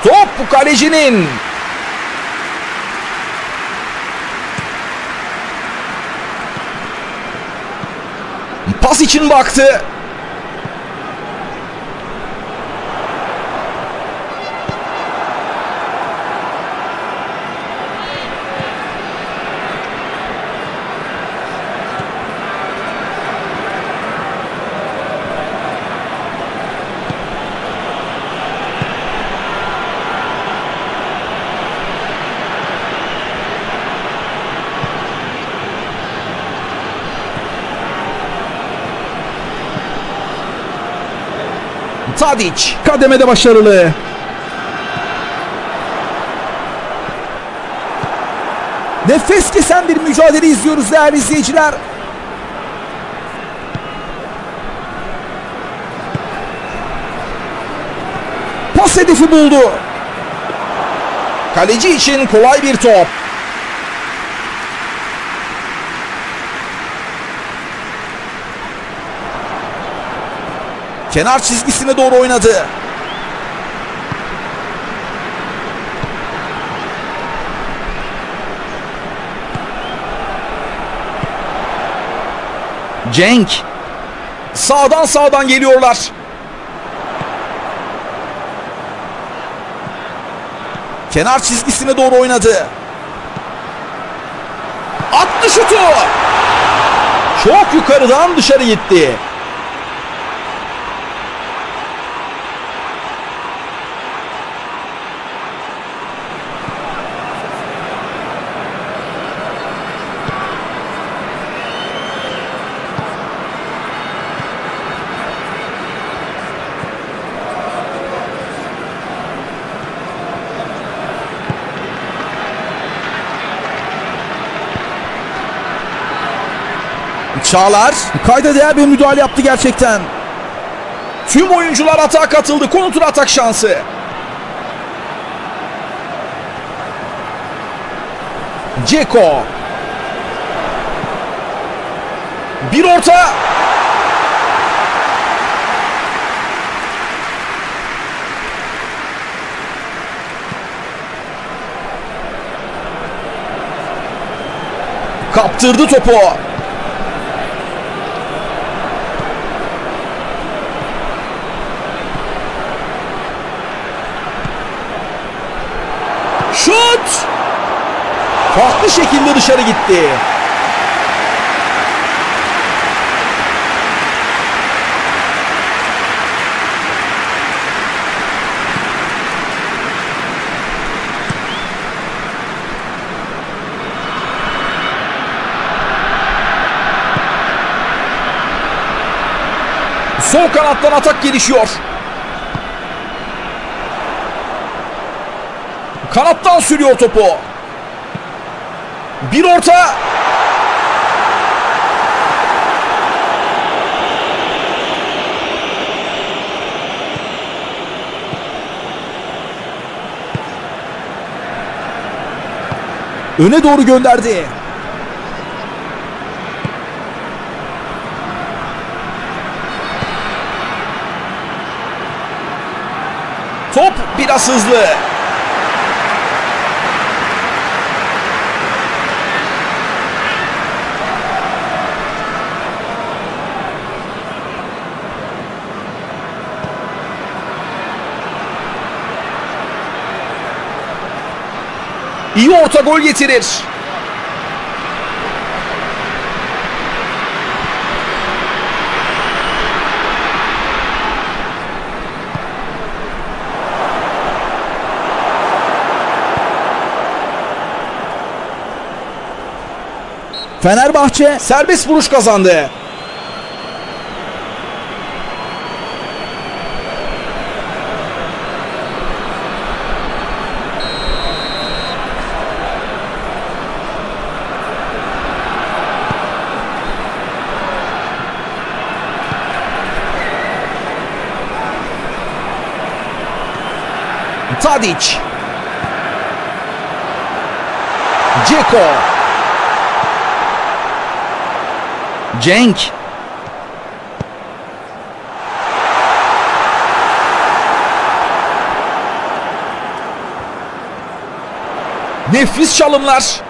Top kalecinin. Pas için baktı. Tadic kademede başarılı. Nefes kesen bir mücadele izliyoruz değerli izleyiciler. Pas hedefi buldu. Kaleci için kolay bir top. Kenar çizgisine doğru oynadı. Cenk. Sağdan sağdan geliyorlar. Kenar çizgisine doğru oynadı. Attı şutu. Çok yukarıdan dışarı gitti. Çağlar Kayda değer bir müdahale yaptı gerçekten. Tüm oyuncular atağa katıldı. Kontra atak şansı. Ceko. Bir orta. Kaptırdı topu. Şut! Farklı şekilde dışarı gitti. Sol kanattan atak gelişiyor. Kanattan sürüyor topu. Bir orta. Öne doğru gönderdi. Top biraz hızlı. İyi orta gol getirir. Fenerbahçe Serbest vuruş kazandı. Tadic. Ceko. Cenk. Nefis çalımlar.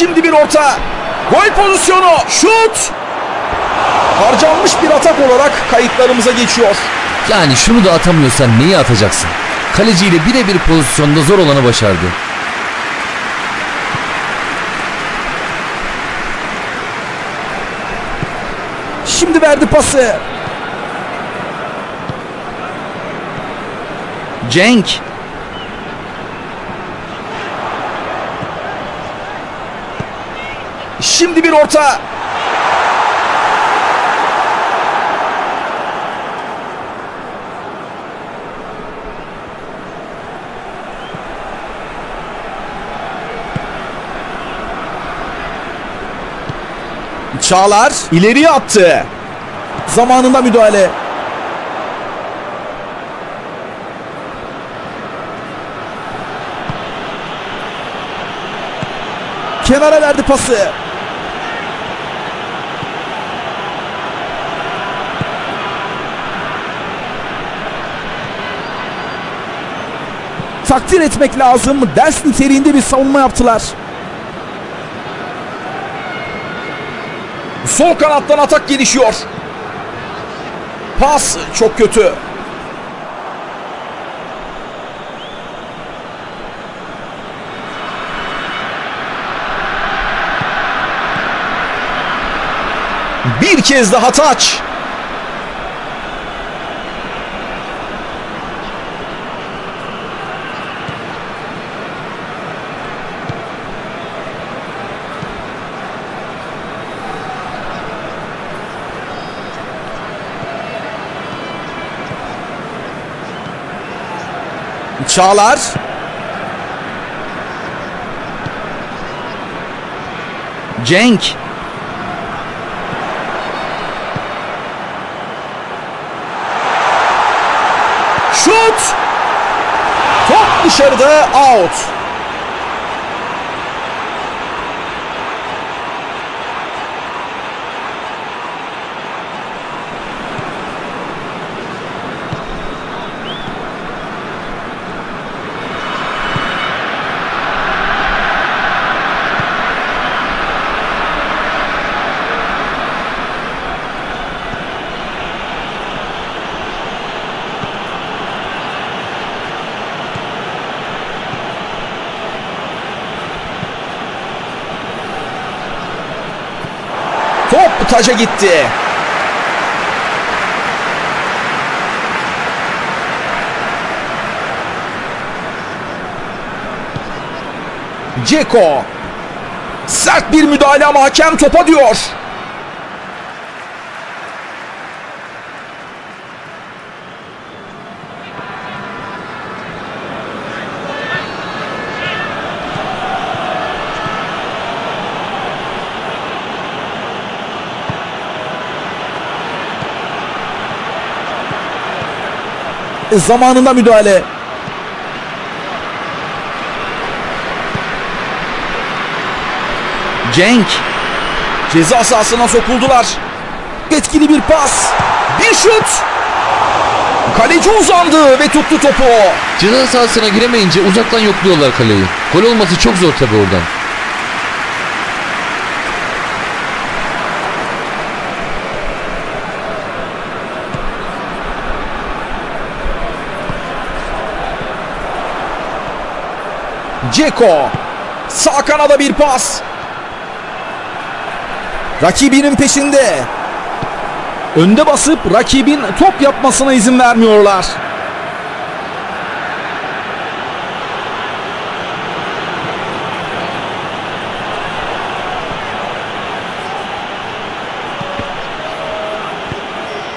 Şimdi bir orta. Gol pozisyonu. Şut. Harcanmış bir atak olarak kayıtlarımıza geçiyor. Yani şunu da atamıyorsan neyi atacaksın? Kaleciyle birebir pozisyonda zor olanı başardı. şimdi verdi pası. Cenk. Şimdi bir orta. Çağlar ileriye attı. Zamanında müdahale. Kenara verdi pası. Takdir etmek lazım. Ders niteliğinde bir savunma yaptılar. Sol kanattan atak gelişiyor. Pas çok kötü. Bir kez daha taç. Çağlar. Cenk. Şut. Top dışarıda out. Top taca gitti. Ceko. Sert bir müdahale ama hakem topa diyor. Zamanında müdahale. Cenk. Ceza sahasına sokuldular. Etkili bir pas. Bir şut. Kaleci uzandı ve tuttu topu. Ceza sahasına giremeyince uzaktan yokluyorlar kaleyi. Gol olması çok zor tabi oradan. Ceko. Sağ kanada bir pas. Rakibinin peşinde. Önde basıp rakibin top yapmasına izin vermiyorlar.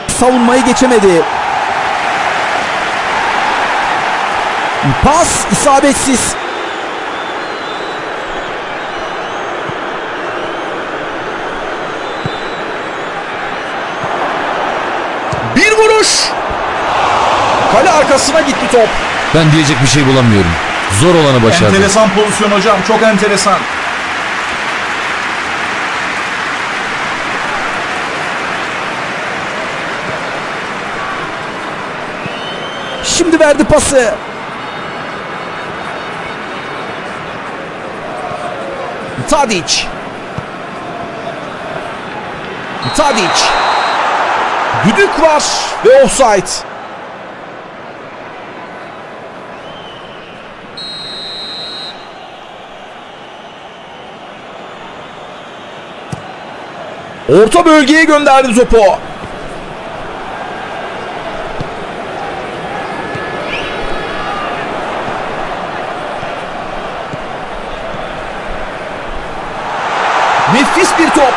Savunmayı geçemedi. Pas isabetsiz. Bir vuruş. Kale arkasına gitti top. Ben diyecek bir şey bulamıyorum. Zor olanı başardı. Enteresan pozisyon hocam. Çok enteresan. Şimdi verdi pası. Tadic. Tadic. Düdük var ve offside. Orta bölgeye gönderdi topu. Nefis bir top.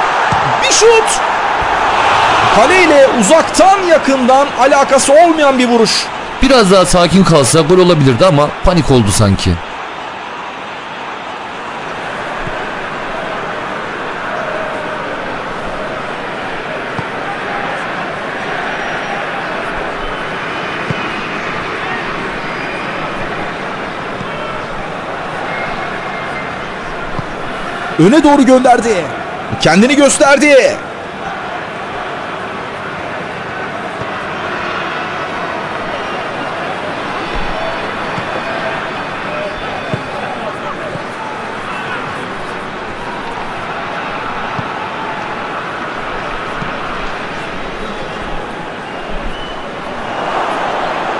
Bir şut. Kaleyle uzaktan yakından alakası olmayan bir vuruş. Biraz daha sakin kalsa gol olabilirdi ama panik oldu sanki. Öne doğru gönderdi. Kendini gösterdi.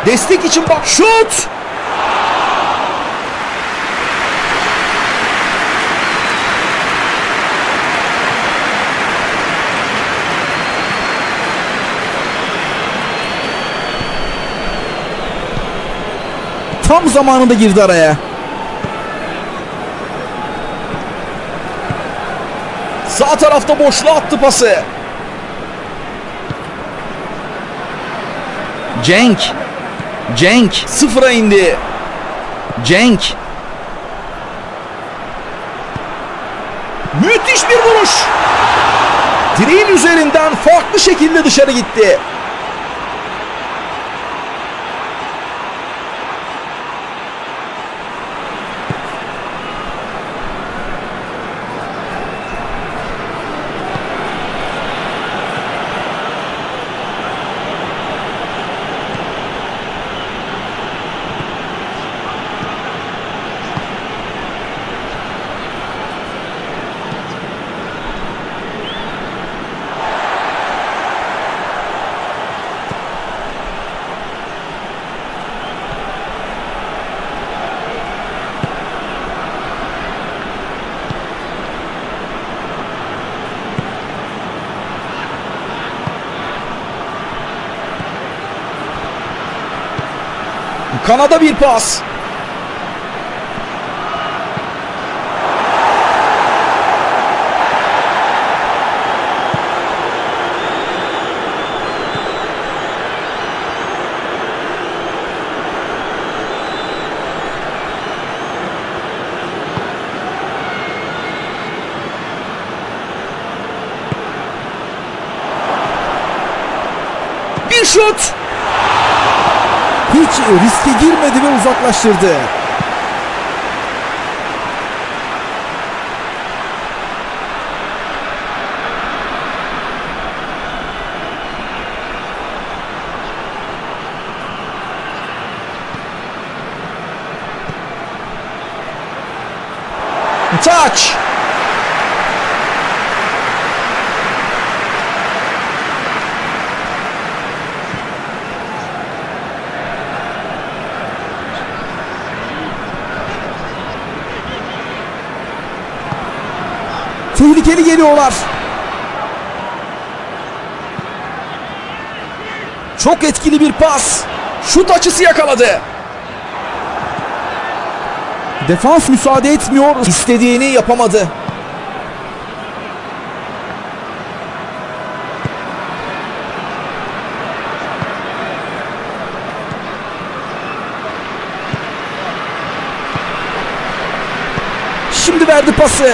Destek için bak şut. Tam zamanında girdi araya. Sağ tarafta boşluğa attı pası. Cenk. Cenk sıfıra indi. Cenk. Müthiş bir vuruş. Direğin üzerinden farklı şekilde dışarı gitti. Kanada bir pas. Bir şut. Hiç riske girmedi ve uzaklaştırdı. Touch. Tehlikeli geliyorlar. Çok etkili bir pas. Şut açısı yakaladı. Defans müsaade etmiyor. İstediğini yapamadı. Şimdi verdi pası.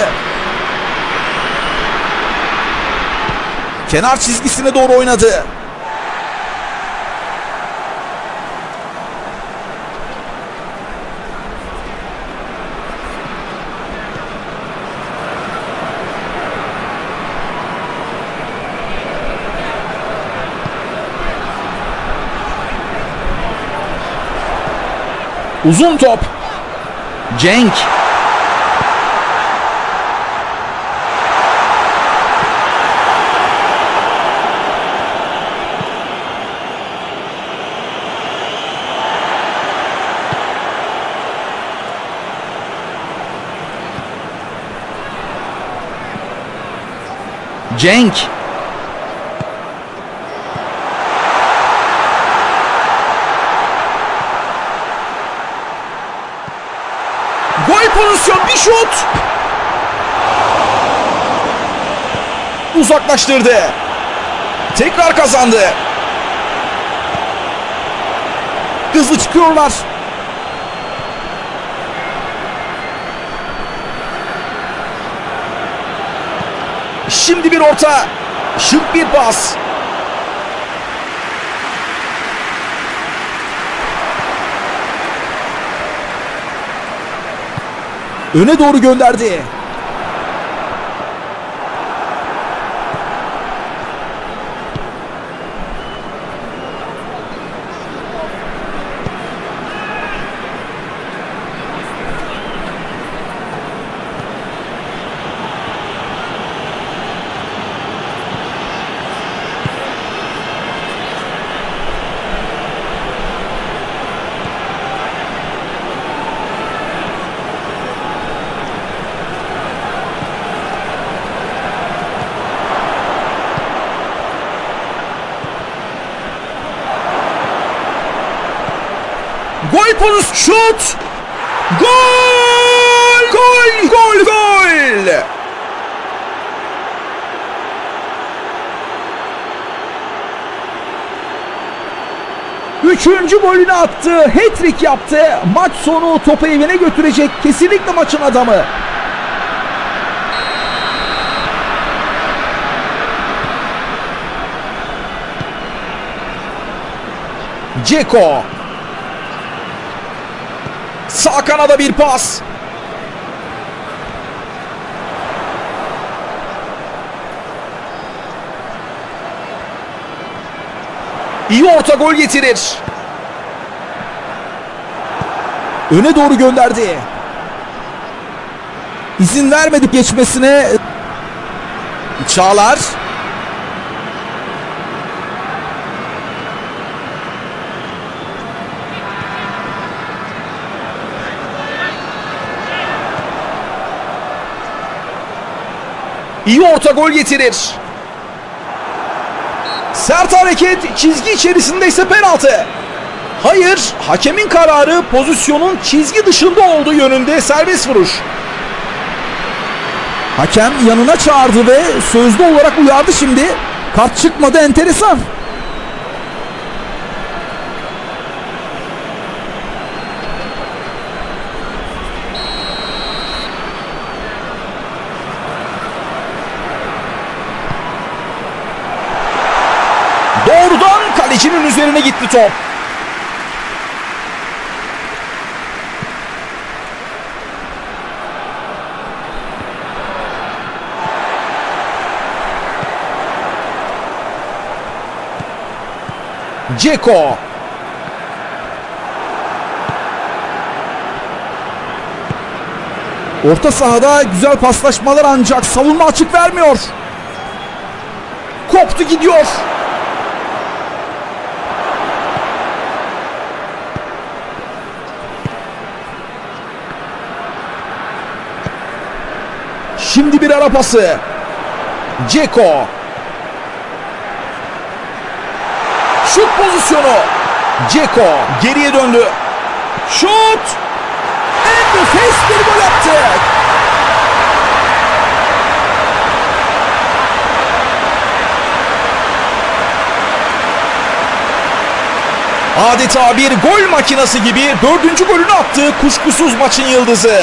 Kenar çizgisine doğru oynadı. Uzun top. Cenk. Cenk. Gol pozisyon bir şut. Uzaklaştırdı. Tekrar kazandı. Hızlı çıkıyorlar. Şimdi bir orta. Şık bir pas. Öne doğru gönderdi. Gol pozisyonu. Şut. Gol! Gol! Gol! Gol! Üçüncü golünü attı. Hat-trick yaptı. Maç sonu topu evine götürecek. Kesinlikle maçın adamı. Ceko. Sağ kanada bir pas. İyi orta gol getirir. Öne doğru gönderdi. İzin vermedi geçmesine. Çağlar. İyi orta gol getirir. Sert hareket çizgi içerisinde ise penaltı. Hayır, hakemin kararı pozisyonun çizgi dışında olduğu yönünde serbest vuruş. Hakem yanına çağırdı ve sözlü olarak uyardı şimdi. Kart çıkmadı enteresan. Doğrudan kalecinin üzerine gitti top. Ceko. Orta sahada güzel paslaşmalar ancak savunma açık vermiyor. Koptu gidiyor. Şimdi bir ara pası. Ceko. Şut pozisyonu. Ceko geriye döndü. Şut. Enfes bir gol attı. Adeta bir gol makinesi gibi dördüncü golünü attı kuşkusuz maçın yıldızı.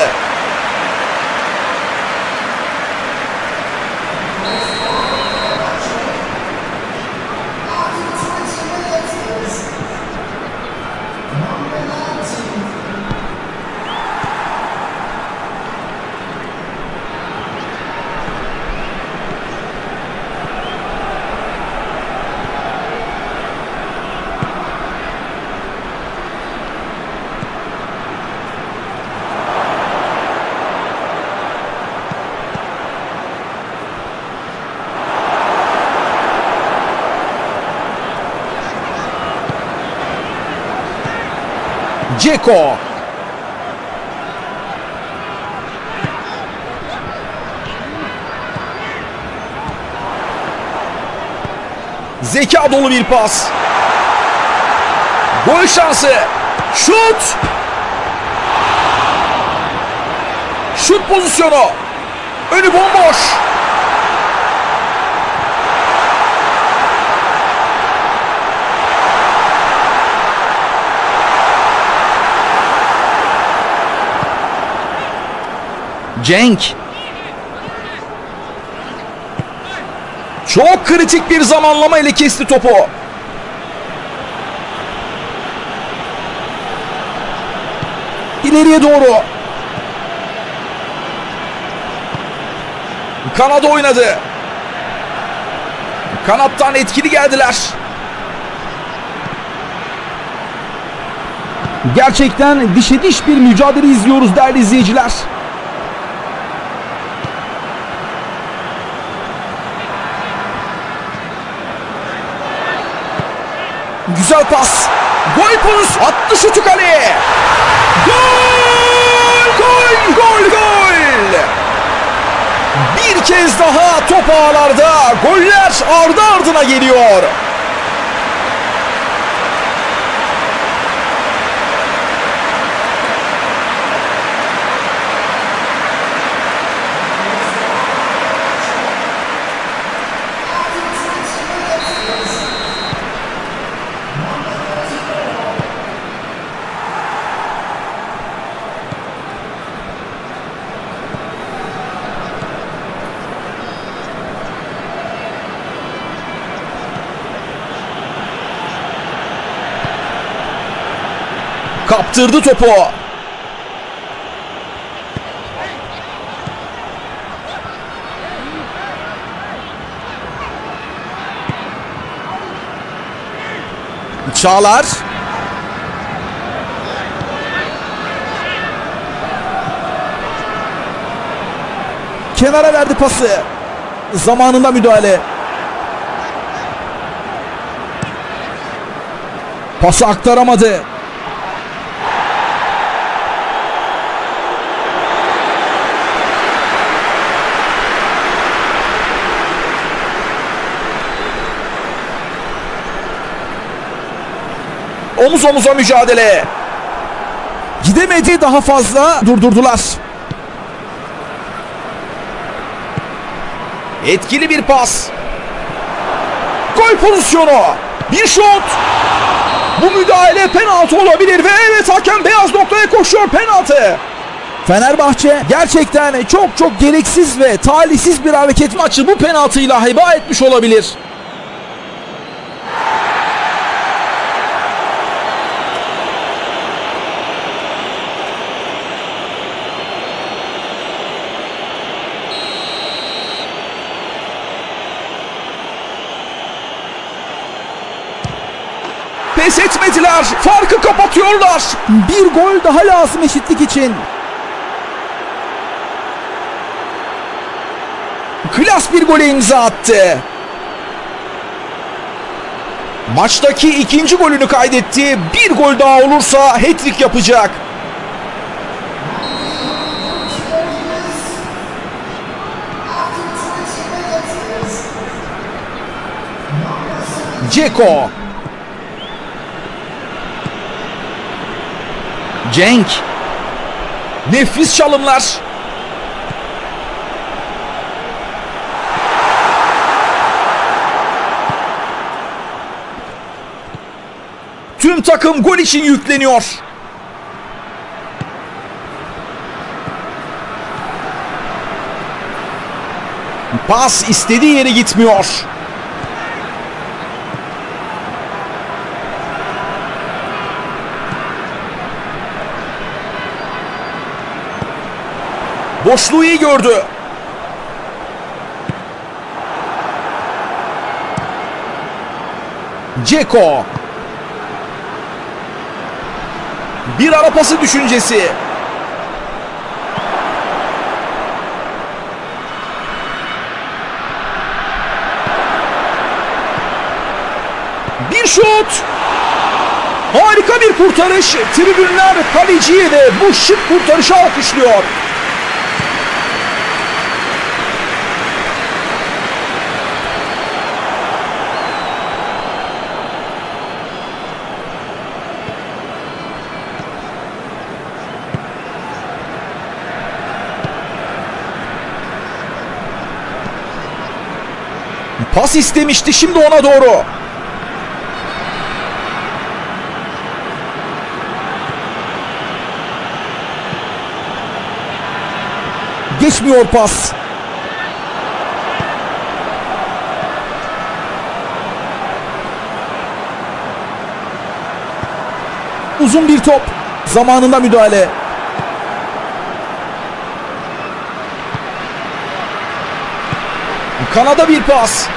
Ceko. Zeka dolu bir pas. Gol şansı. Şut. Şut pozisyonu. Önü bomboş. Cenk. Çok kritik bir zamanlama ile kesti topu. İleriye doğru. Kanada oynadı. Kanattan etkili geldiler. Gerçekten dişe diş bir mücadele izliyoruz değerli izleyiciler. Güzel pas. Gol pozisyonu. Attı şutu kaleye. Gol! Gol! Gol! Gol! Bir kez daha top ağlarda. Goller ardı ardına geliyor. Kaptırdı topu. Çağlar. Kenara verdi pası. Zamanında müdahale. Pası aktaramadı. Omuz omuza mücadele. Gidemedi daha fazla durdurdular. Etkili bir pas. Gol pozisyonu. Bir şut. Bu müdahale penaltı olabilir ve evet hakem beyaz noktaya koşuyor penaltı. Fenerbahçe gerçekten çok çok gereksiz ve talihsiz bir hareket Maçı bu penaltıyla heba etmiş olabilir. Pes etmediler. Farkı kapatıyorlar. bir gol daha lazım eşitlik için. Klas bir gole imza attı. Maçtaki ikinci golünü kaydetti. Bir gol daha olursa hat-trick yapacak. Ceko. Cenk. Nefis çalımlar. Tüm takım gol için yükleniyor. Pas istediği yere gitmiyor. Boşluğu iyi gördü. Ceko. Bir ara pası düşüncesi. Bir şut. Harika bir kurtarış. Tribünler kaleciyi ve bu şık kurtarışı alkışlıyor. Pas istemişti şimdi ona doğru. Geçmiyor pas. Uzun bir top. Zamanında müdahale. Kanada bir pas.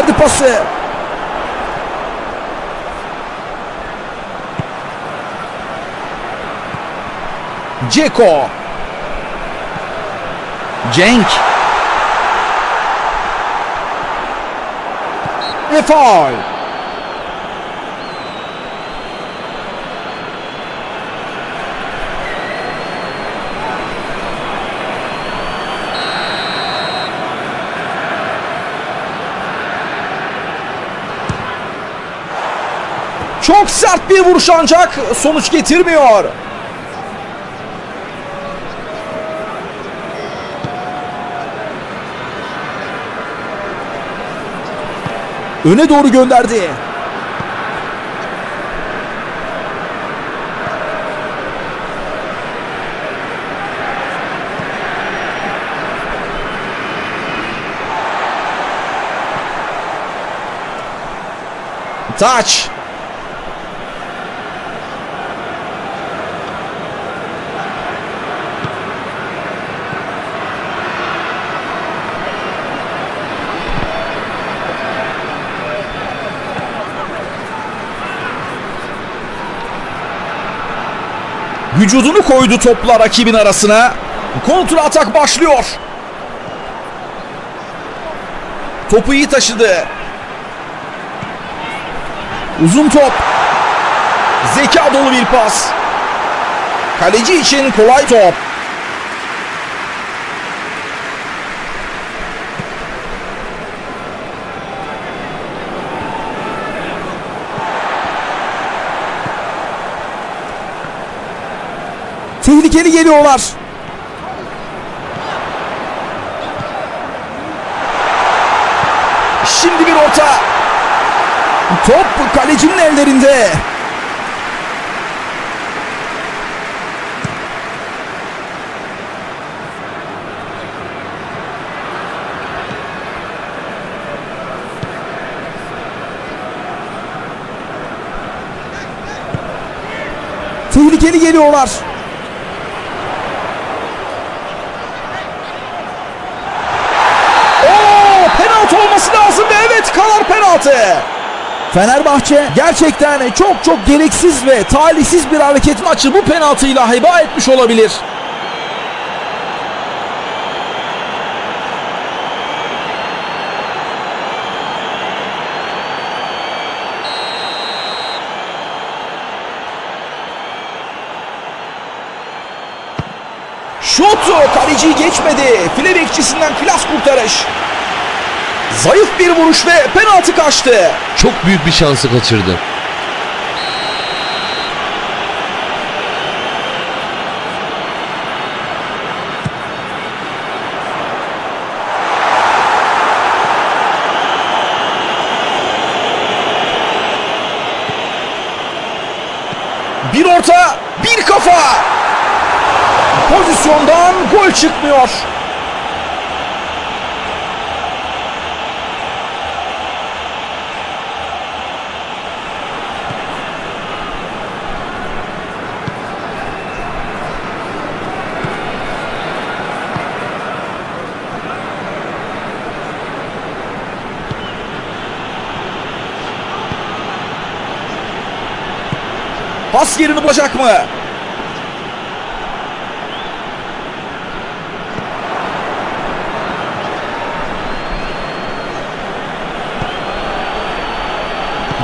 Şimdi verdi pası. Ceko. Cenk. Ve Sert bir vuruş ancak sonuç getirmiyor. Öne doğru gönderdi. Taç Vücudunu koydu topla rakibin arasına. Kontra atak başlıyor. Topu iyi taşıdı. Uzun top. Zeka dolu bir pas. Kaleci için kolay top. Tehlikeli geliyorlar. Şimdi bir orta. Top kalecinin ellerinde. Tehlikeli geliyorlar. Oo, penaltı olması lazım ve evet karar penaltı. Fenerbahçe gerçekten çok çok gereksiz ve talihsiz bir hareket maçı bu penaltıyla heba etmiş olabilir. Şut kaleciyi geçmedi. File bekçisinden klas kurtarış. Zayıf bir vuruş ve penaltı kaçtı. Çok büyük bir şansı kaçırdı. Bir orta, bir kafa. Pozisyondan gol çıkmıyor. Yerini bulacak mı?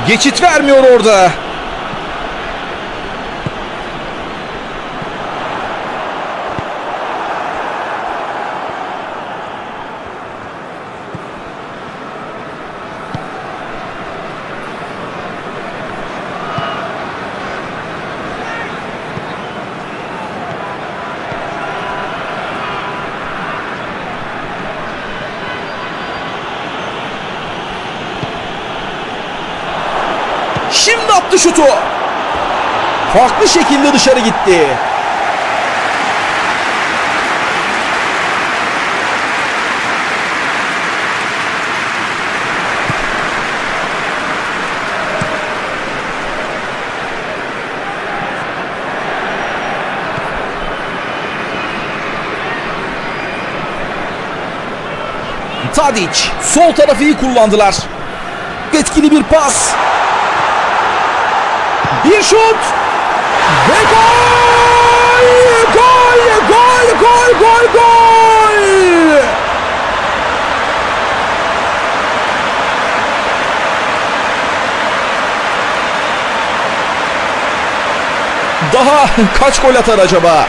Geçit vermiyor orada. Şimdi attı şutu. Farklı şekilde dışarı gitti. Tadic sol tarafı iyi kullandılar. Etkili bir pas. Bir şut ve gol! Gol! Gol! Gol! Gol! Gol! Daha kaç gol atar acaba?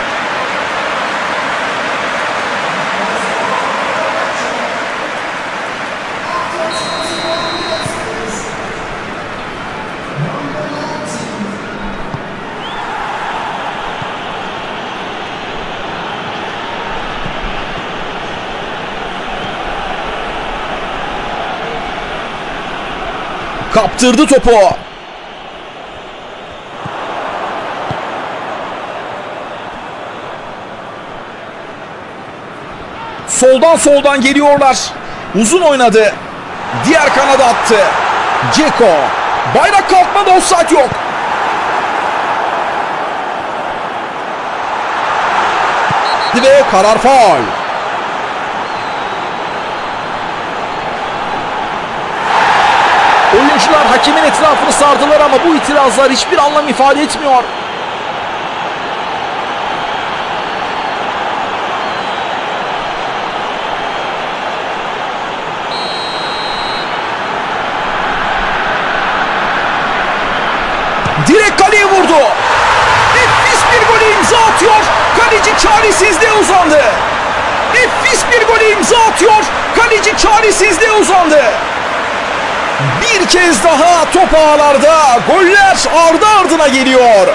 Kaptırdı topu. Soldan soldan geliyorlar. Uzun oynadı. Diğer kanada attı. Ceko. Bayrak kalkmadı offside yok. Ve karar faul. Oyuncular hakemin etrafını sardılar ama bu itirazlar hiçbir anlam ifade etmiyor. Direkt kaleye vurdu. Nefis bir golü imza atıyor. Kaleci çaresizliğe uzandı. Nefis bir golü imza atıyor. Kaleci çaresizliğe uzandı. Bir kez daha top ağlarda. Goller ardı ardına geliyor.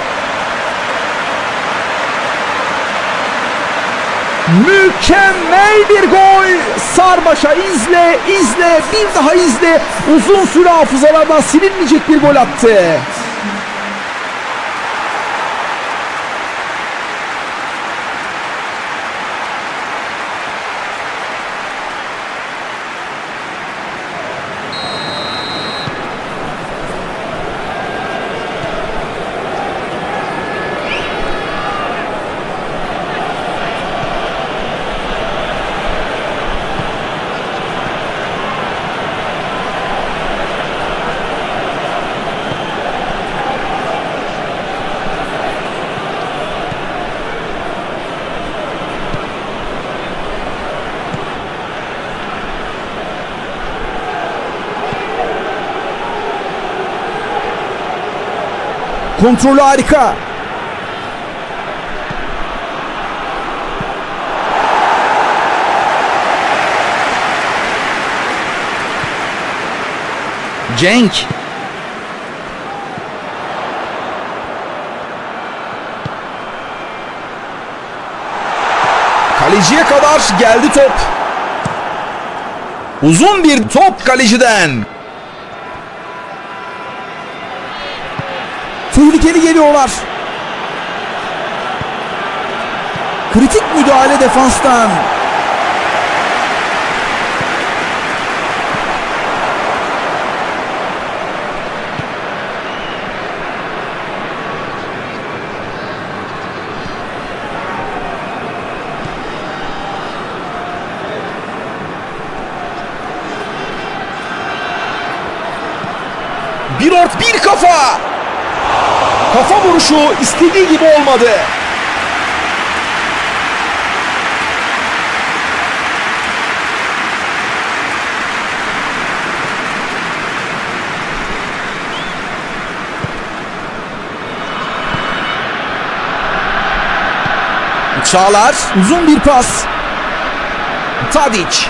Mükemmel bir gol. Sarbaşa izle, izle, bir daha izle. Uzun süre hafızalardan silinmeyecek bir gol attı. Kontrolü harika. Cenk. Kaleciye kadar geldi top. Uzun bir top kaleciden. Tehlikeli geliyorlar. Kritik müdahale defanstan. Bir ort bir kafa. Vuruşu istediği gibi olmadı. Çağlar Uzun bir pas. Tadic.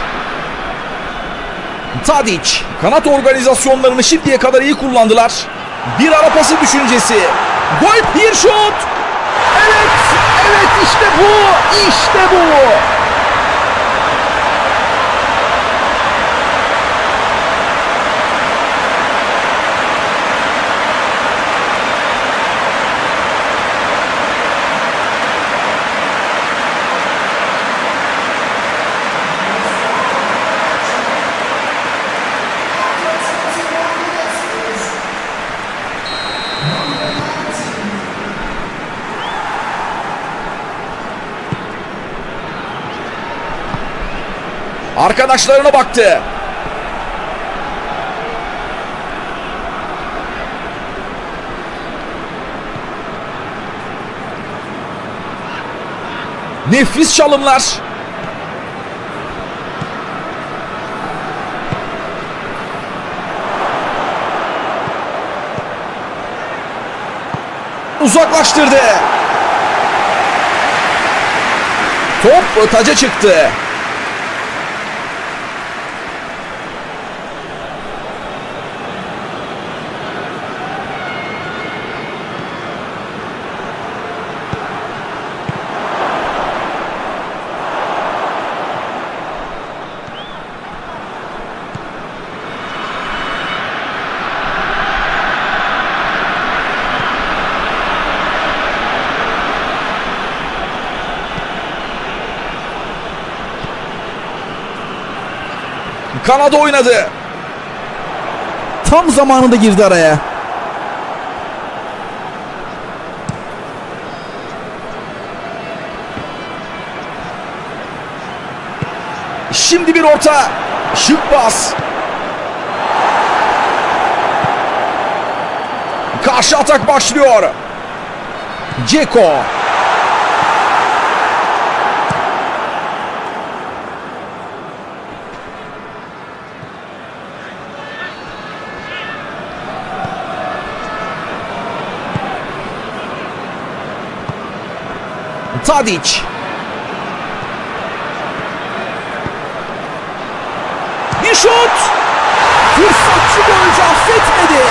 Tadic. Kanat organizasyonlarını şimdiye kadar iyi kullandılar. Bir ara pası düşüncesi. Gol bir şut. Evet, evet işte bu, işte bu. Arkadaşlarına baktı. Nefis çalımlar. Uzaklaştırdı. Top taca çıktı. Kanada oynadı. Tam zamanında girdi araya. Şimdi bir orta. Şık bas. Karşı atak başlıyor. Ceko. Tadic. Bir şut. Fırsatçı golcü affetmedi.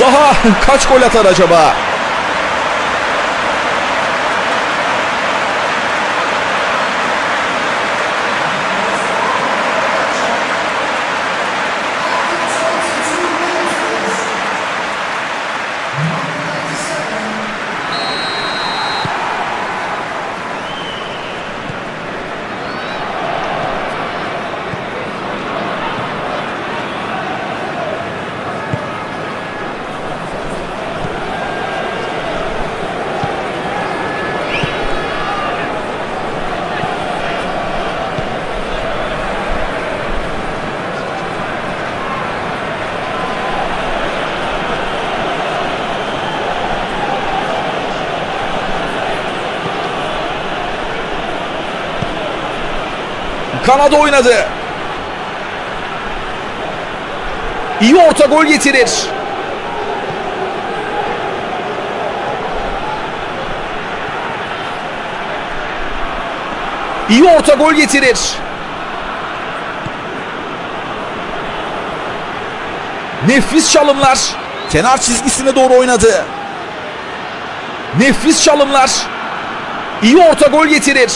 Daha kaç gol atar acaba? Kanada oynadı. İyi orta gol getirir. İyi orta gol getirir. Nefis çalımlar. Kenar çizgisine doğru oynadı. Nefis çalımlar. İyi orta gol getirir.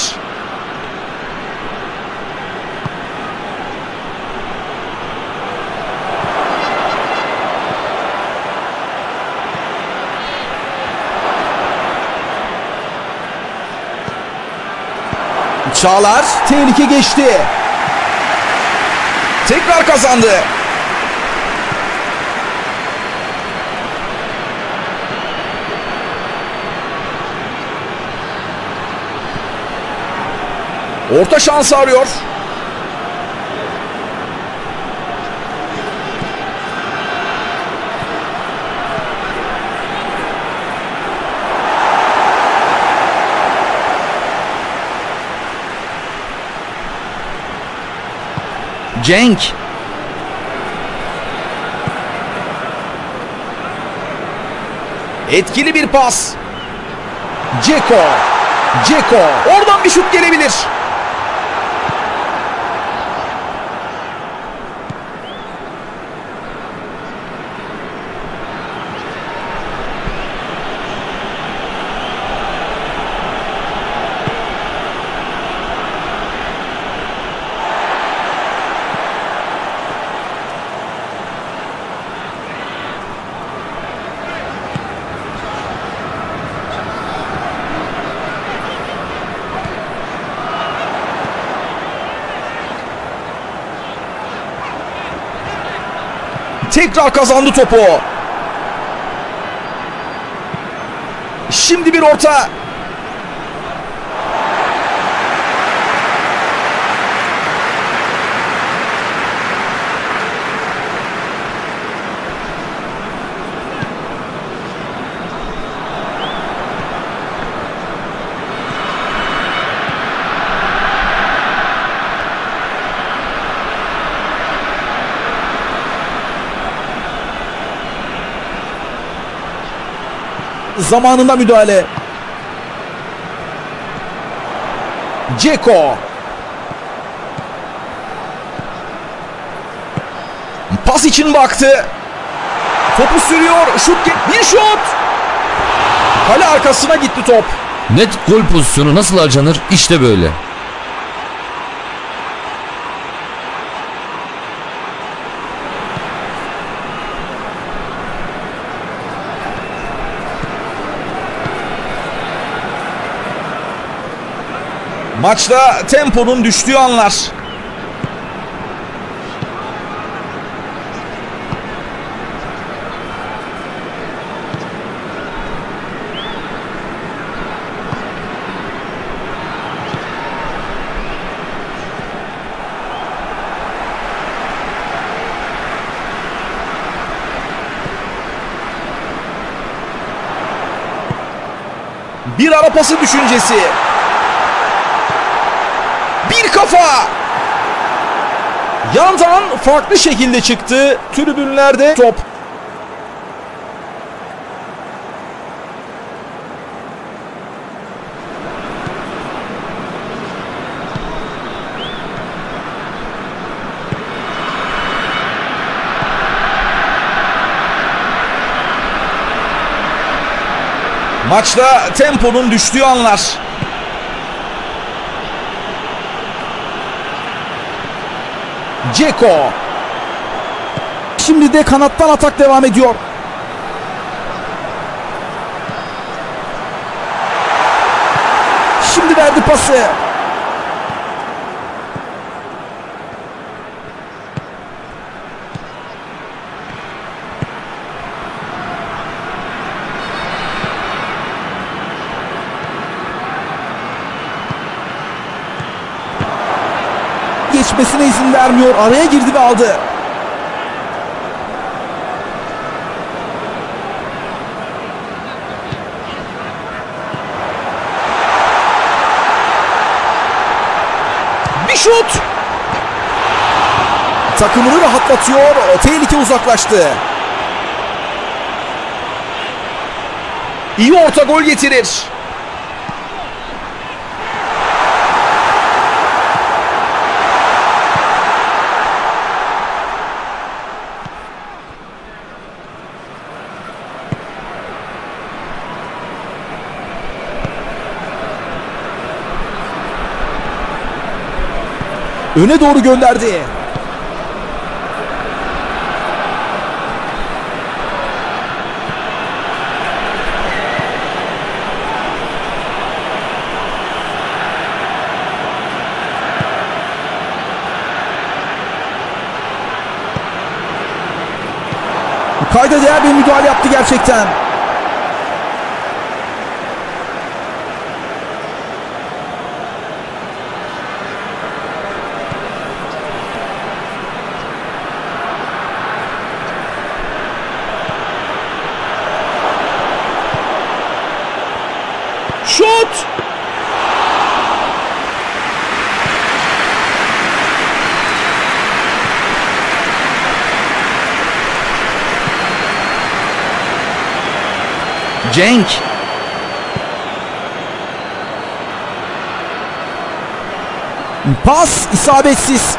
Çağlar tehlike geçti. Tekrar kazandı. Orta şansı arıyor. Cenk. Etkili bir pas. Ceko. Ceko. Oradan bir şut gelebilir. Tekrar kazandı topu. Şimdi bir orta. Zamanında müdahale. Ceko. Pas için baktı. Topu sürüyor. Şut bir şut. Kale arkasına gitti top. Net gol pozisyonu nasıl harcanır? İşte böyle. Maçta temponun düştüğü anlar. Bir ara pası düşüncesi. Kafa. Yandan farklı şekilde çıktı. Tribünlerde top. Maçta temponun düştüğü anlar. Ceko. Şimdi de kanattan atak devam ediyor. Şimdi verdi pası. Geçmesine izin vermiyor. Araya girdi ve aldı. Bir şut. Takımını rahatlatıyor. Tehlike uzaklaştı. İyi orta gol getirir. Öne doğru gönderdi. Kayda değer bir müdahale yaptı gerçekten. Şut. Cenk. Pas isabetsiz.